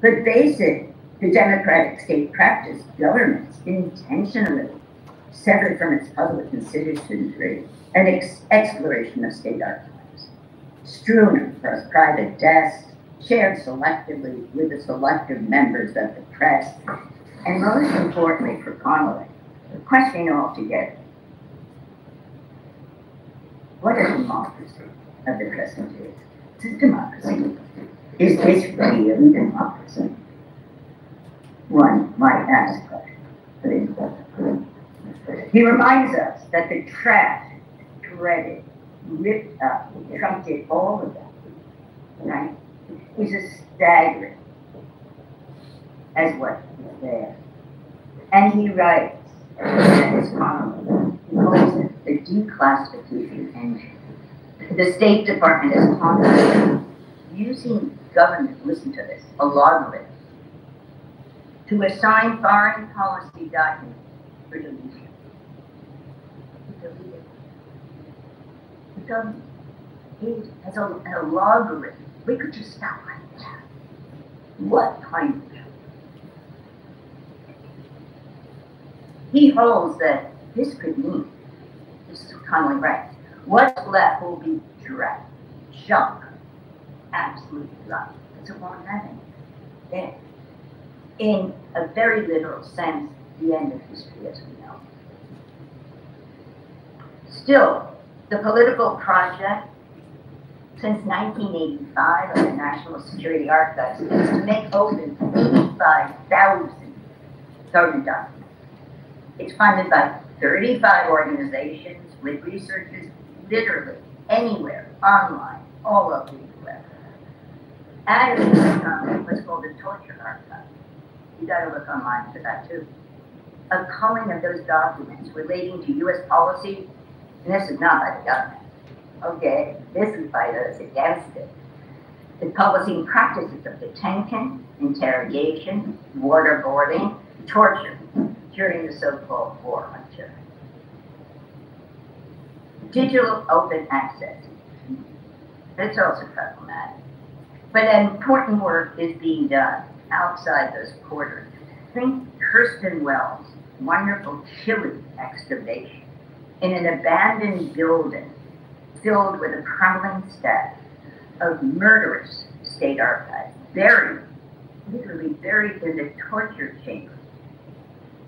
But basic, the democratic state practice governments intentionally severed from its public and citizenry, an ex- exploration of state archives, strewn across private desks, shared selectively with the selective members of the press, and most importantly for Connelly, questioning altogether what a democracy of the present is. It's a democracy. Is this really democracy? One might ask question. He reminds us that the trash, shredded, ripped up, Trump did all of that, right? Is a staggering as what is there. And he writes, in his column, he calls it the declassification engine. The State Department is constantly using government, listen to this, a logarithm, to assign foreign policy documents for deletion. Delete it. It doesn't. Has a, a logarithm. We could just stop right there. What kind of He holds that this could mean, is right, what's left will be dry, junk, absolute junk. Because it won't any. Then, in a very literal sense, the end of history as we know. Still, the political project since 1985 of the National Security Archives is to make open 85,000 government documents. It's funded by 35 organizations with researchers literally anywhere, online, all over the. And it's become what's called a torture archive. You gotta look online for that too. A culling of those documents relating to US policy, and this is not by the government. Okay, this is by those against it. The policy and practices of detention, interrogation, waterboarding, torture during the so-called war. Digital open access. That's also problematic. But important work is being done outside those quarters. Think Kirsten Weld's wonderful Chile excavation in an abandoned building filled with a crumbling stack of murderous state archives, buried, literally buried in the torture chamber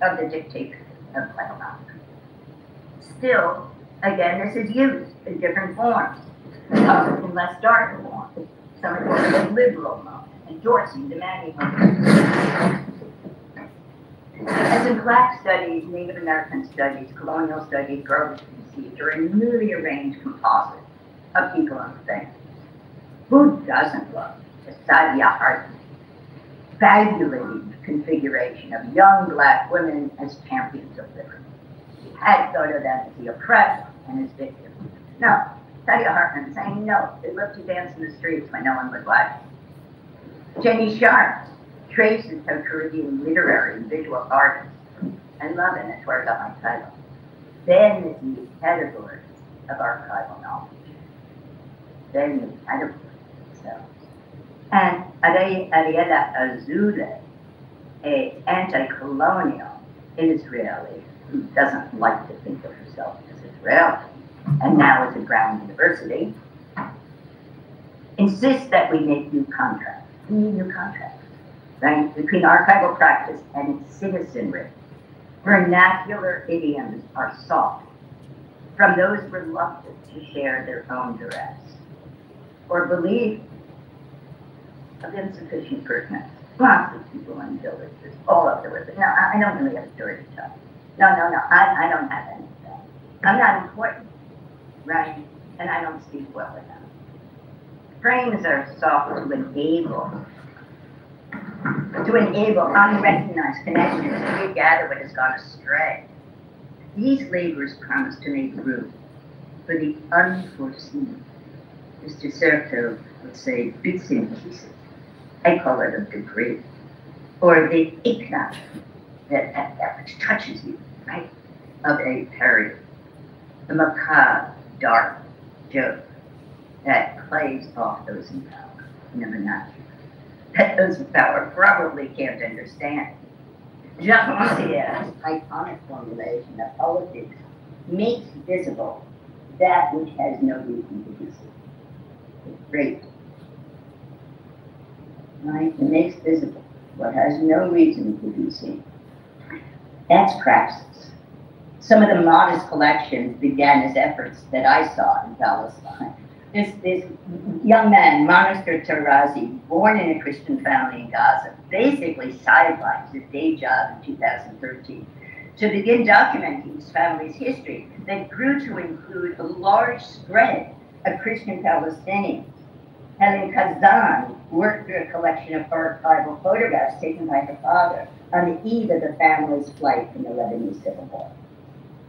of the dictatorship of Guatemala. Still, again, this is used in different forms, some in less dark forms, some in liberal mode, endorsing, the demanding. As in Black studies, Native American studies, colonial studies, Grover conceived, are a newly arranged composite of people and things. Who doesn't love the Saidiya Hartman fabulating configuration of young black women as champions of liberty? Had of them as the oppressed and his victims. No, Saidiya Hartman saying no, they love to dance in the streets when no one was watching. Jenny Sharpe traces her Caribbean literary and visual artist. I love it, that's where I got my title. Then the categories of archival knowledge. Then the categories themselves. And Ariella Azoulay, a anti-colonial Israeli who doesn't like to think of herself as Israeli, and now is at Brown University, insists that we make new contracts. We need new contracts. right, between archival practice and its citizenry. Vernacular idioms are sought from those reluctant to share their own duress or believe of insufficient pertinence. Lots of people in villages all over with it. No, I, I don't really have a story to tell. No, no, no, I, I don't have anything. I'm not important, right? And I don't speak well enough. Frames are sought to enable to enable unrecognized connections to regather what has gone astray. These labors promise to make room for the unforeseen. Is to let's say, bits and pieces. I call it a debris. Or the ignat that, that, that which touches you, right? Of a period. The macabre, dark joke that plays off those in power in the vernacular that those in power probably can't understand. Jacques Rancière's iconic formulation of politics makes visible that which has no reason to be seen. Great. Right? It makes visible what has no reason to be seen. That's praxis. Some of the modest collections began as efforts that I saw in Palestine this, this young man, Manisher Tarazi, born in a Christian family in Gaza, basically sidelined his day job in 2013 to begin documenting his family's history that grew to include a large spread of Christian Palestinians. Helen Kazan worked through a collection of archival photographs taken by her father on the eve of the family's flight from the Lebanese Civil War.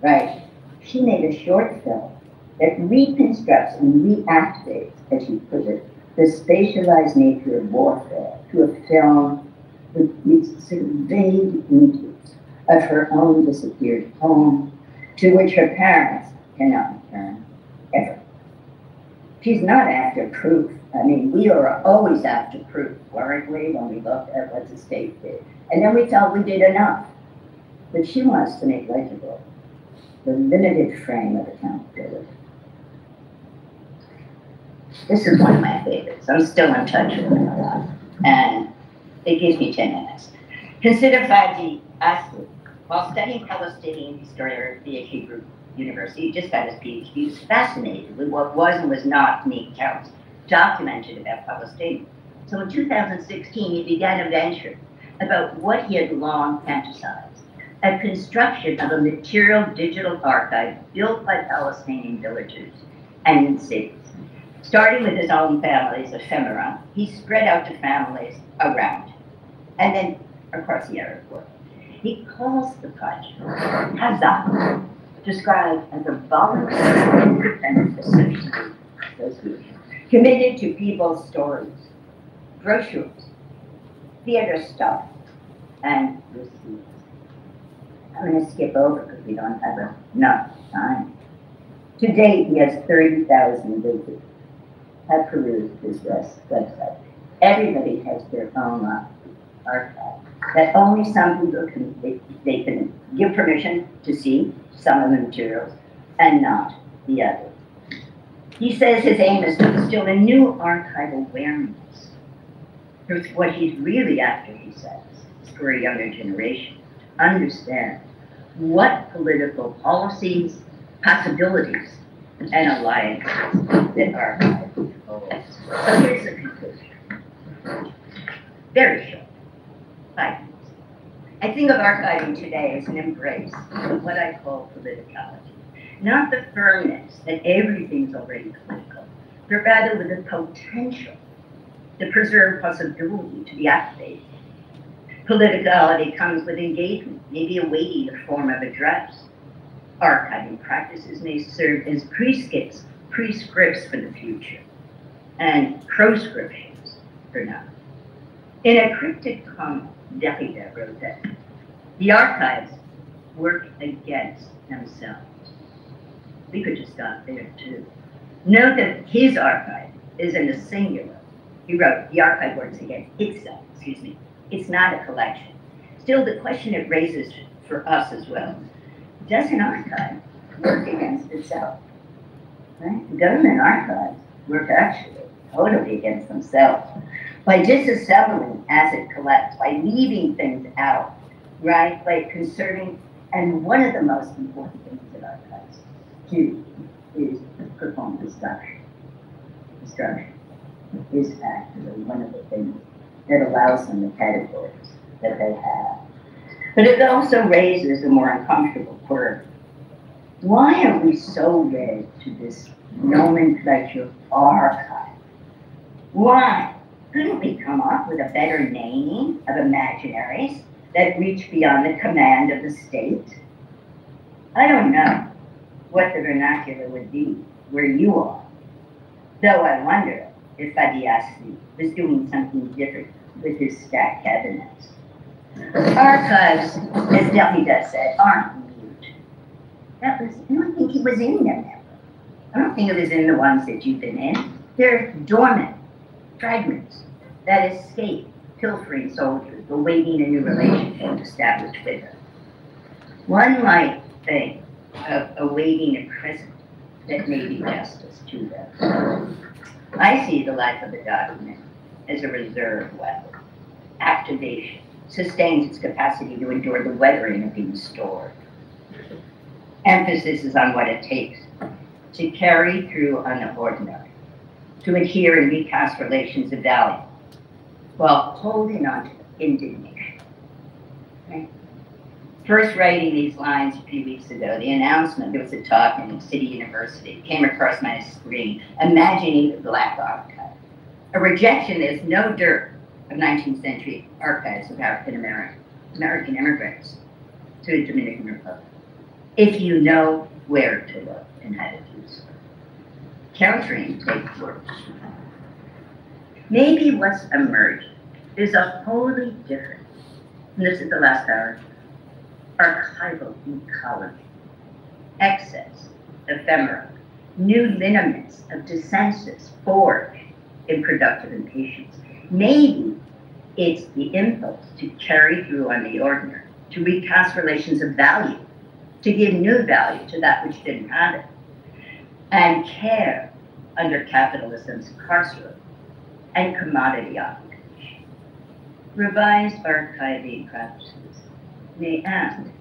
Right? She made a short film that reconstructs and reactivates, as she put it, the spatialized nature of warfare to a film with its vague images of her own disappeared home, to which her parents cannot return ever. She's not after proof. I mean, we are always after proof, weren't we, when we looked at what the state did? And then we felt we did enough. But she wants to make legible the limited frame of accountability. This is one of my favorites. I'm still in touch with it a lot. And it gives me 10 minutes. Consider Fadi Asli. While studying Palestinian history at the Hebrew University, he just got his PhD, he was fascinated with what was and was not in accounts documented about Palestine. So in 2016, he began a venture about what he had long fantasized a construction of a material digital archive built by Palestinian villagers and cities. Starting with his own family's ephemera, he spread out to families around, and then across the Arab world. He calls the project Hazak, described as a voluntary independent association committed to people's stories, brochures, theater stuff, and. I'm going to skip over because we don't have enough time. To date, he has 30,000 visitors have perused his website. Everybody has their own uh, archive that only some people can they, they can give permission to see some of the materials and not the others. He says his aim is to instill a new archive awareness. Here's what he's really after, he says, is for a younger generation understand what political policies, possibilities, and alliances that are archive so here's the conclusion. Very short. Five minutes. I think of archiving today as an embrace of what I call politicality. Not the firmness that everything's already political, but rather with the potential to preserve possibility to be activated. Politicality comes with engagement, maybe a weighty form of address. Archiving practices may serve as prescripts, prescripts for the future and proscriptions for now. In a cryptic comment, Derrida wrote that the archives work against themselves. We could just stop there too. Note that his archive is in the singular. He wrote, the archive works against itself, excuse me. It's not a collection. Still, the question it raises for us as well, does an archive work against itself? Right? The government archives work actually totally against themselves. by disassembling as it collects, by leaving things out, right? By conserving, and one of the most important things that archives do is perform destruction. Destruction is actually one of the things that allows them the categories that they have. But it also raises a more uncomfortable query. Why are we so wed to this nomenclature archive? Why? Couldn't we come up with a better naming of imaginaries that reach beyond the command of the state? I don't know what the vernacular would be where you are, though I wonder if Fadiasi was doing something different with his stack cabinets. Archives, as Delphi said, aren't mute. That was, I don't think he was in them ever. I don't think it was in the ones that you've been in. They're dormant fragments that escape pilfering soldiers awaiting a new relationship established with them. One might think of awaiting a present that may be justice to them. I see the life of the document as a reserve weapon. Activation sustains its capacity to endure the weathering of being stored. Emphasis is on what it takes to carry through on the ordinary, to adhere and recast relations of value, while holding on to indignation. First writing these lines a few weeks ago, the announcement, there was a talk in City University, came across my screen, imagining the Black Archive. A rejection there's no dirt of 19th century archives of African American American immigrants to the Dominican Republic. If you know where to look and how to do so. Countering takes work. Maybe what's emerging is a wholly different, and this is the last hour, archival ecology. Excess, ephemera, new lineaments of dissensus forged in productive impatience. Maybe it's the impulse to carry through on the ordinary, to recast relations of value, to give new value to that which didn't have it, and care under capitalism's carceral and commodity occupation. Revised archiving practices may end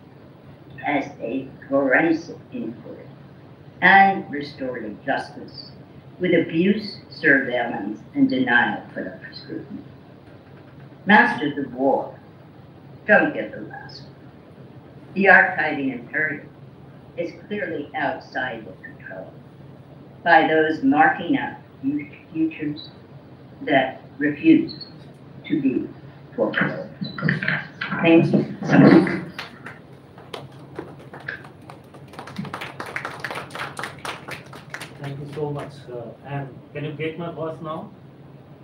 as a forensic inquiry and restorative justice with abuse, surveillance, and denial put up for scrutiny. Masters of war don't get the last. The archiving imperative is clearly outside their control by those marking up futures that refuse to be Thank you so much. Thank you so much. Uh, and can you get my voice now?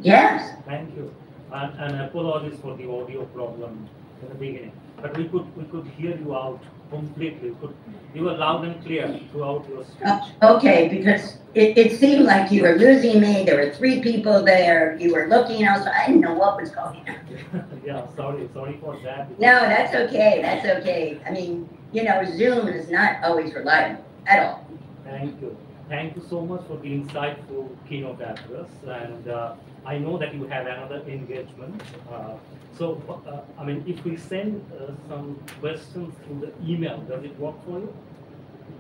Yes, Thank you. And, and apologies for the audio problem in the beginning. But we could we could hear you out completely. We could, you were loud and clear throughout your Uh, speech. Okay, because it, it seemed like you were losing me. There were three people there. You were looking, I was, I didn't know what was going on. *laughs* yeah, sorry, sorry for that. No, that's okay, that's okay. I mean, you know, Zoom is not always reliable at all. Thank you. Thank you so much for the insightful keynote address. And uh, I know that you have another engagement. Uh, so, uh, I mean, if we send uh, some questions through the email, does it work for you?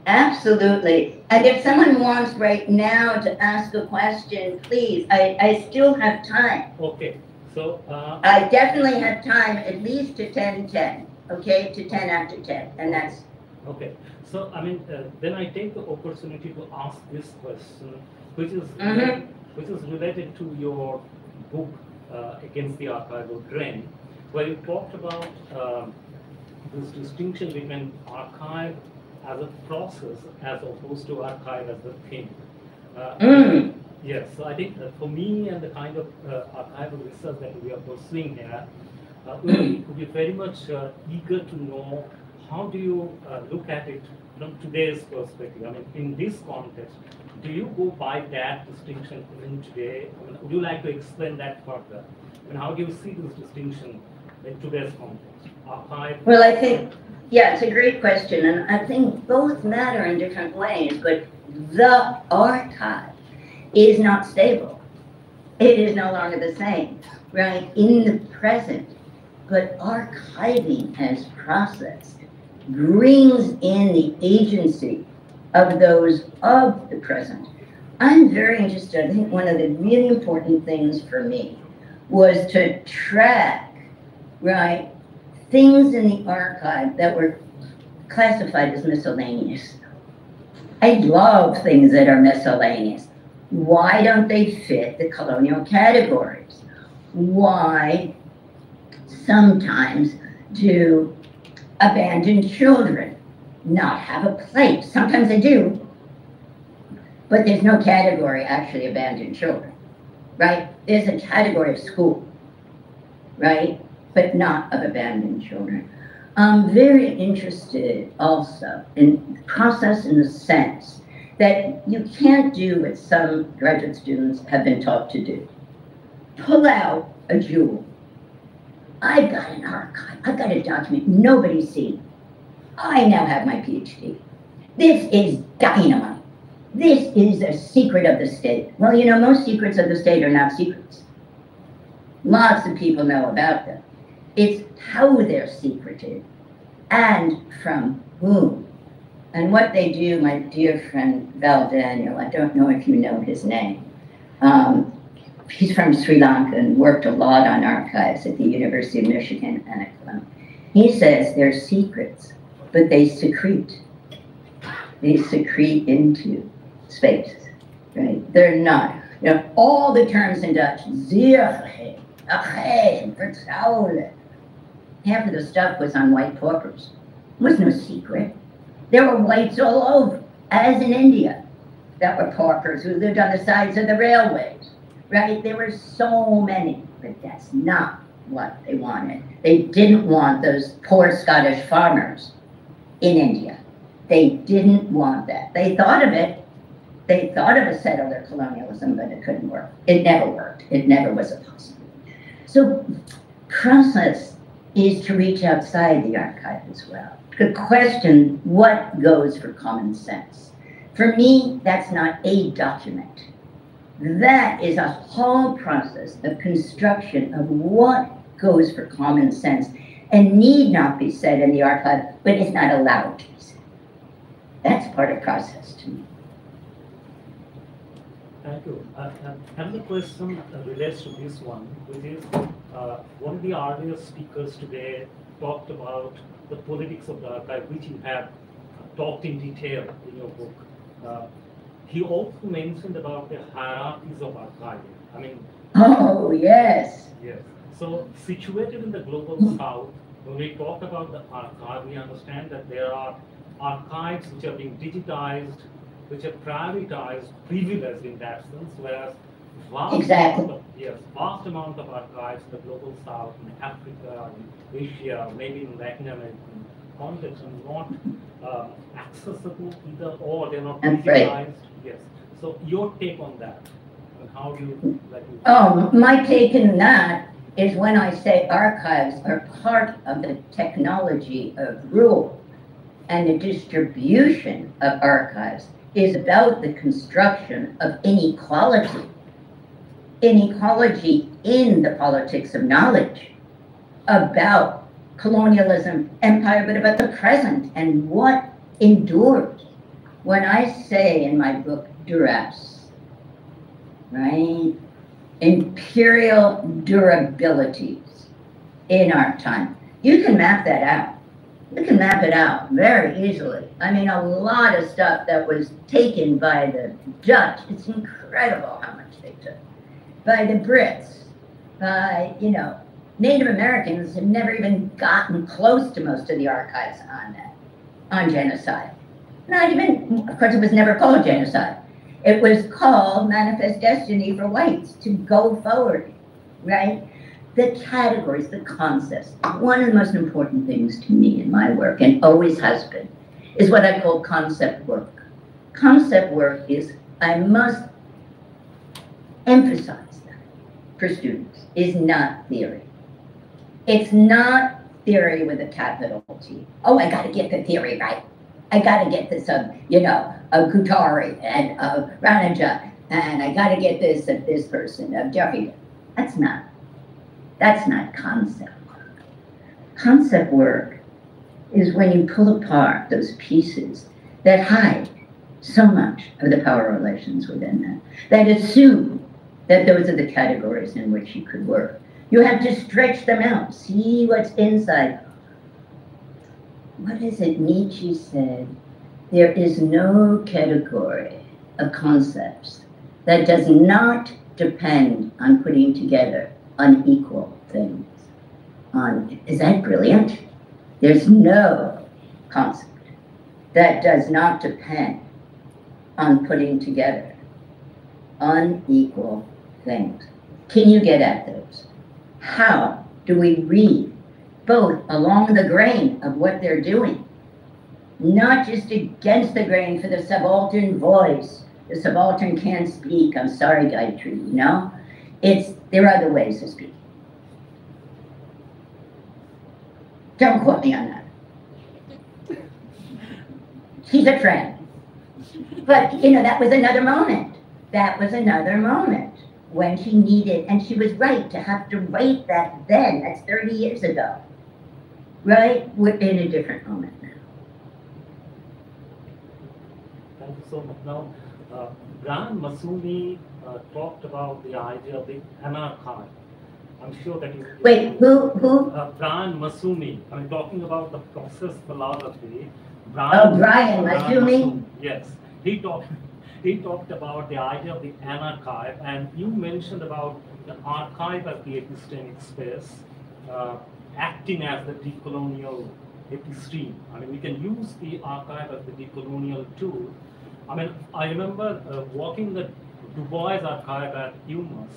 Absolutely. And if someone wants right now to ask a question, please, I, I still have time. Okay. So, uh, I definitely have time at least to ten ten, okay, to ten after ten, and that's, Okay, so I mean, uh, then I take the opportunity to ask this question, which is Mhm. which is related to your book uh, against the archival grain, where you talked about um, this distinction between archive as a process as opposed to archive as a thing. Uh, mm, Yes, so I think that for me and the kind of uh, archival research that we are pursuing here, uh, we would be very much uh, eager to know how do you uh, look at it from today's perspective? I mean, in this context, do you go by that distinction even today? I mean, would you like to explain that further? I mean, how do you see this distinction in today's context? Archive? well, I think, yeah, it's a great question, and I think both matter in different ways, but the archive is not stable. It is no longer the same. right, in the present, but archiving as process brings in the agency of those of the present. I'm very interested. I think one of the really important things for me was to track, right, things in the archive that were classified as miscellaneous. I love things that are miscellaneous. Why don't they fit the colonial categories? Why sometimes do abandoned children not have a place? Sometimes they do, but there's no category actually abandoned children, right? There's a category of school, right? But not of abandoned children. I'm very interested also in process in the sense that you can't do what some graduate students have been taught to do. Pull out a jewel. I've got an archive. I've got a document nobody's seen. I now have my PhD. This is dynamite. This is a secret of the state. Well, you know, most secrets of the state are not secrets. Lots of people know about them. It's how they're secreted and from whom. And what they do, my dear friend Val Daniel, I don't know if you know his name. Um, he's from Sri Lanka and worked a lot on archives at the University of Michigan and at Columbia. He says they're secrets, but they secrete. They secrete into space, right? They're not. You know, all the terms in Dutch, vertrouwelijk, half of the stuff was on white paupers. It was no secret. There were whites all over, as in India, that were paupers who lived on the sides of the railways, right? There were so many, but that's not what they wanted. They didn't want those poor Scottish farmers in India. They didn't want that. They thought of it. They thought of a settler colonialism, but it couldn't work. It never worked. It never was a possibility. So process is to reach outside the archive as well, to question what goes for common sense. For me, that's not a document. That is a whole process of construction of what goes for common sense and need not be said in the archive, but is not allowed to be said. That's part of process to me. Thank you. Uh, uh, another question uh, relates to this one, which is uh, one of the earlier speakers today talked about the politics of the archive, which you have talked in detail in your book. Uh, he also mentioned about the hierarchies of archiving. I mean, Oh, yes. yes. So situated in the global hmm. south, when we talk about the archive, we understand that there are archives which are being digitized, which are prioritized, privileged in that sense, whereas vast Exactly. amount of, yes, vast amount of archives in the global south, in Africa, in Asia, maybe in Latin American context, are not um, accessible either, or they're not afraid. digitized. Yes. So your take on that, and how do you like? you- Oh, my take in that is when I say archives are part of the technology of rule and the distribution of archives is about the construction of inequality. Inequality in the politics of knowledge about colonialism, empire, but about the present and what endures. When I say in my book, duress, right? imperial durabilities in our time. You can map that out. You can map it out very easily. I mean, a lot of stuff that was taken by the Dutch, it's incredible how much they took. By the Brits, by, you know, Native Americans have never even gotten close to most of the archives on that, on genocide. Not even, of course, it was never called genocide. It was called Manifest Destiny for Whites to go forward, right? The categories, the concepts. One of the most important things to me in my work, and always has been, is what I call concept work. Concept work is, I must emphasize that for students, is not theory. It's not theory with a capital T. Oh, I gotta get the theory right. I gotta get this of, you know, of Guattari and of Ranajit, and I gotta get this of this person, of Jeffrey. That's not. That's not concept work. Concept work is when you pull apart those pieces that hide so much of the power relations within them, that assume that those are the categories in which you could work. You have to stretch them out, see what's inside. What is it Nietzsche said? There is no category of concepts that does not depend on putting together unequal things. On, is that brilliant? There's no concept that does not depend on putting together unequal things. Can you get at those? How do we read both along the grain of what they're doing, not just against the grain for the subaltern voice? The subaltern can't speak. I'm sorry, Gayatri, you know? It's, there are other ways to speak. Don't quote me on that. She's a friend. But, you know, that was another moment. That was another moment when she needed, and she was right to have to write that then. That's 30 years ago. Right? We're in a different moment now. Thank you so much. Now, uh, Brian Massumi uh, talked about the idea of the anarchive. I'm sure that you. Wait, who, who? Uh, Brian Massumi. I'm talking about the process philosophy. Oh, Brian Massumi? Yes, he talked. He talked about the idea of the anarchive, and you mentioned about the archive as the epistemic space, uh, acting as the decolonial episteme. I mean, we can use the archive as the decolonial tool. I mean, I remember uh, walking the Du Bois archive at UMass.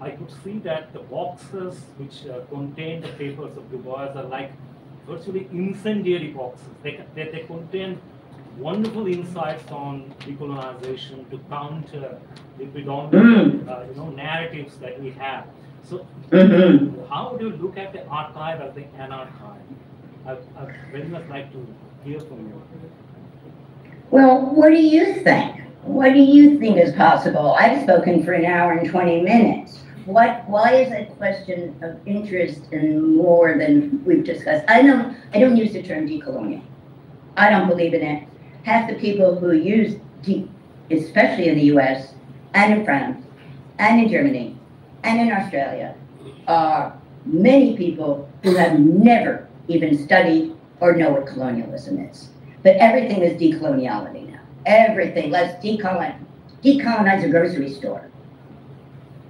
I could see that the boxes which uh, contain the papers of Du Bois are like virtually incendiary boxes. They, they, they contain wonderful insights on decolonization to counter the predominant uh, you know, narratives that we have. So, Mhm. how do you look at the archive as the anarchive? I, I'd very much like to hear from you. Well, what do you think? What do you think is possible? I've spoken for an hour and 20 minutes. What, why is that question of interest in more than we've discussed? I don't, I don't use the term decolonial. I don't believe in it. Half the people who use especially in the US and in France and in Germany and in Australia, are many people who have never even studied or know what colonialism is. But everything is decoloniality now. Everything. Let's decolonize, decolonize a grocery store.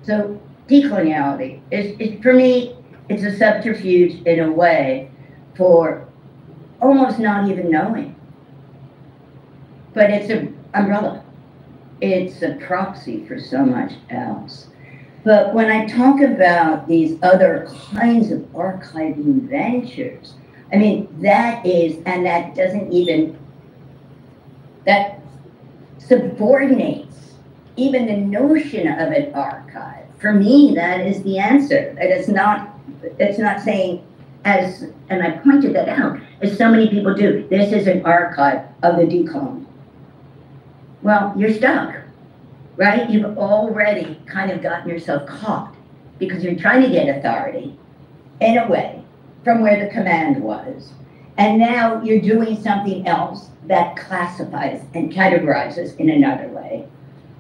So decoloniality is, is for me, it's a subterfuge in a way for almost not even knowing. But it's an umbrella. It's a proxy for so much else. But when I talk about these other kinds of archiving ventures, I mean, that is, and that doesn't even, that subordinates even the notion of an archive. For me, that is the answer. It is not, it's not saying, as, and I pointed that out, as so many people do, this is an archive of the decolonial. Well, you're stuck, right? You've already kind of gotten yourself caught because you're trying to get authority in a way from where the command was. And now you're doing something else that classifies and categorizes in another way.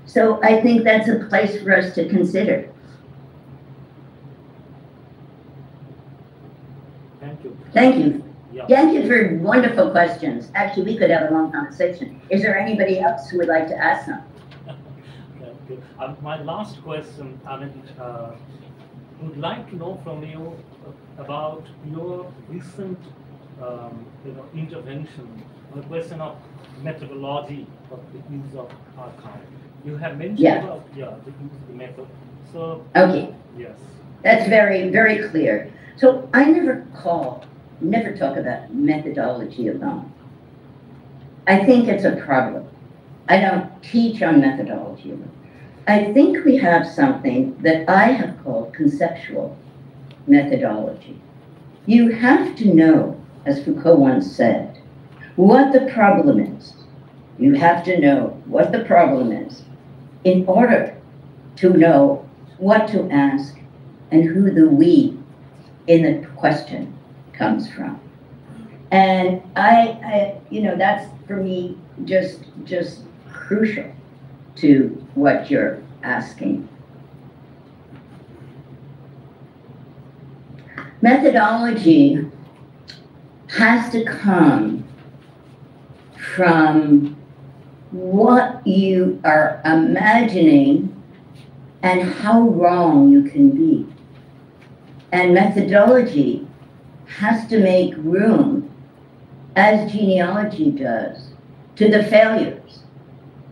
So I think that's a place for us to consider. Thank you. Thank you. Yeah. Thank you for wonderful questions. Actually, we could have a long conversation. Is there anybody else who would like to ask some? *laughs* Thank you. Um, my last question, I mean, uh, would like to know from you about your recent, um, you know, intervention on the question of methodology of the use of archive. You have mentioned Yeah. about, yeah, the use of the method. So, Okay, yes. that's very, very clear. So I never call, never talk about methodology alone. I think it's a problem. I don't teach on methodology alone. I think we have something that I have called conceptual methodology. You have to know, as Foucault once said, what the problem is. You have to know what the problem is in order to know what to ask and who the we in the question comes from. And I, I, you know, that's for me just, just crucial to what you're asking. Methodology has to come from what you are imagining and how wrong you can be. And methodology has to make room, as genealogy does, to the failures,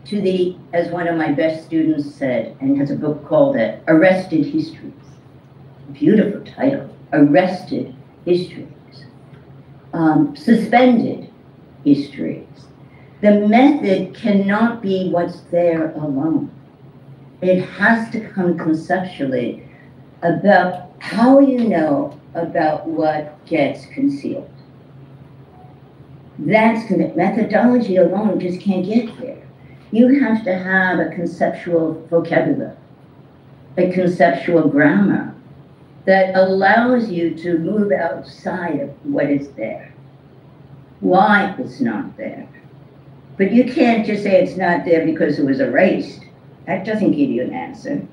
to the, as one of my best students said, and has a book called it, Arrested Histories. Beautiful title, Arrested Histories. Um, suspended histories. The method cannot be what's there alone. It has to come conceptually about how you know about what gets concealed. That's the methodology alone just can't get there. You have to have a conceptual vocabulary, a conceptual grammar that allows you to move outside of what is there, why it's not there. But you can't just say it's not there because it was erased. That doesn't give you an answer.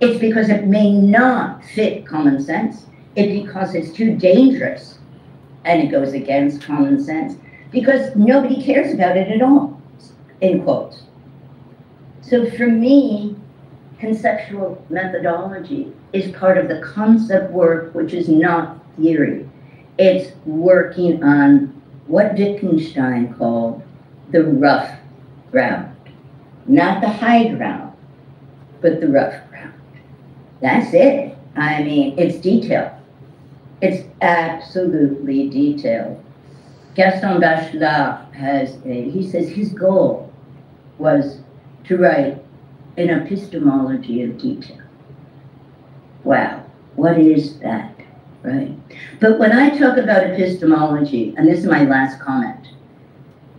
It's because it may not fit common sense. It's because it's too dangerous and it goes against common sense because nobody cares about it at all, in quotes. So for me, conceptual methodology is part of the concept work, which is not theory. It's working on what Wittgenstein called the rough ground, not the high ground, but the rough ground. That's it. I mean, it's detailed. It's absolutely detailed. Gaston Bachelard has a, he says his goal was to write an epistemology of detail. Wow, what is that, right? But when I talk about epistemology, and this is my last comment,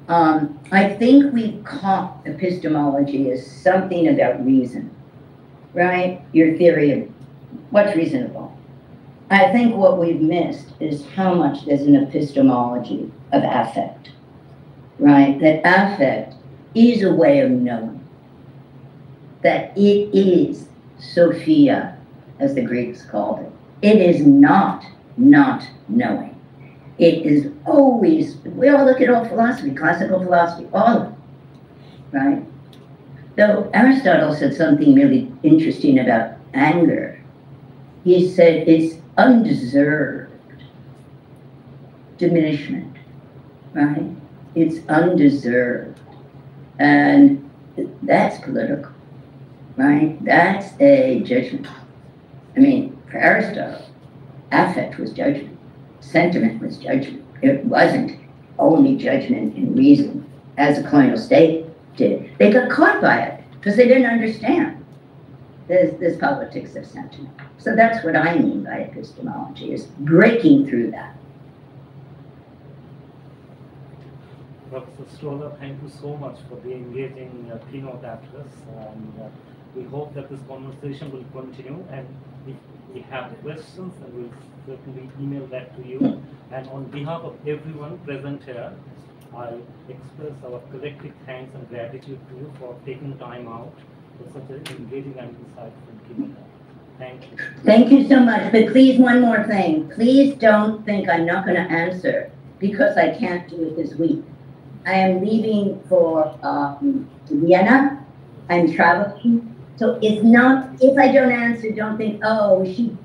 um, I think we've caught epistemology as something about reason, right? Your theory of what's reasonable. I think what we've missed is how much there's an epistemology of affect, right? That affect is a way of knowing, that it is Sophia, as the Greeks called it. It is not not knowing. It is always, we all look at all philosophy, classical philosophy, all of it, right? Though Aristotle said something really interesting about anger. He said it's undeserved diminishment, right? It's undeserved. And that's political, right? That's a judgment. I mean, for Aristotle, affect was judgment, sentiment was judgment. It wasn't only judgment and reason, as the colonial state did. They got caught by it because they didn't understand this, this politics of sentiment. So that's what I mean by epistemology, is breaking through that. Professor Stoler, thank you so much for the engaging uh, keynote address. And uh, we hope that this conversation will continue. And if we have questions, then we'll certainly email that to you. And on behalf of everyone present here, I express our collective thanks and gratitude to you for taking time out for such an engaging and insightful. Thank you. Thank you so much. But please, one more thing. Please don't think I'm not going to answer because I can't do it this week. I am leaving for um, Vienna. I'm traveling. So it's not, if I don't answer, don't think, oh, she,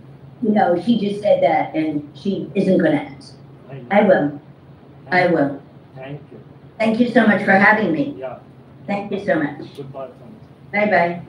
you know, she just said that and she isn't going to answer. I will. I will. Thank you. Thank you so much for having me. Yeah. Thank you so much. Goodbye. Bye bye.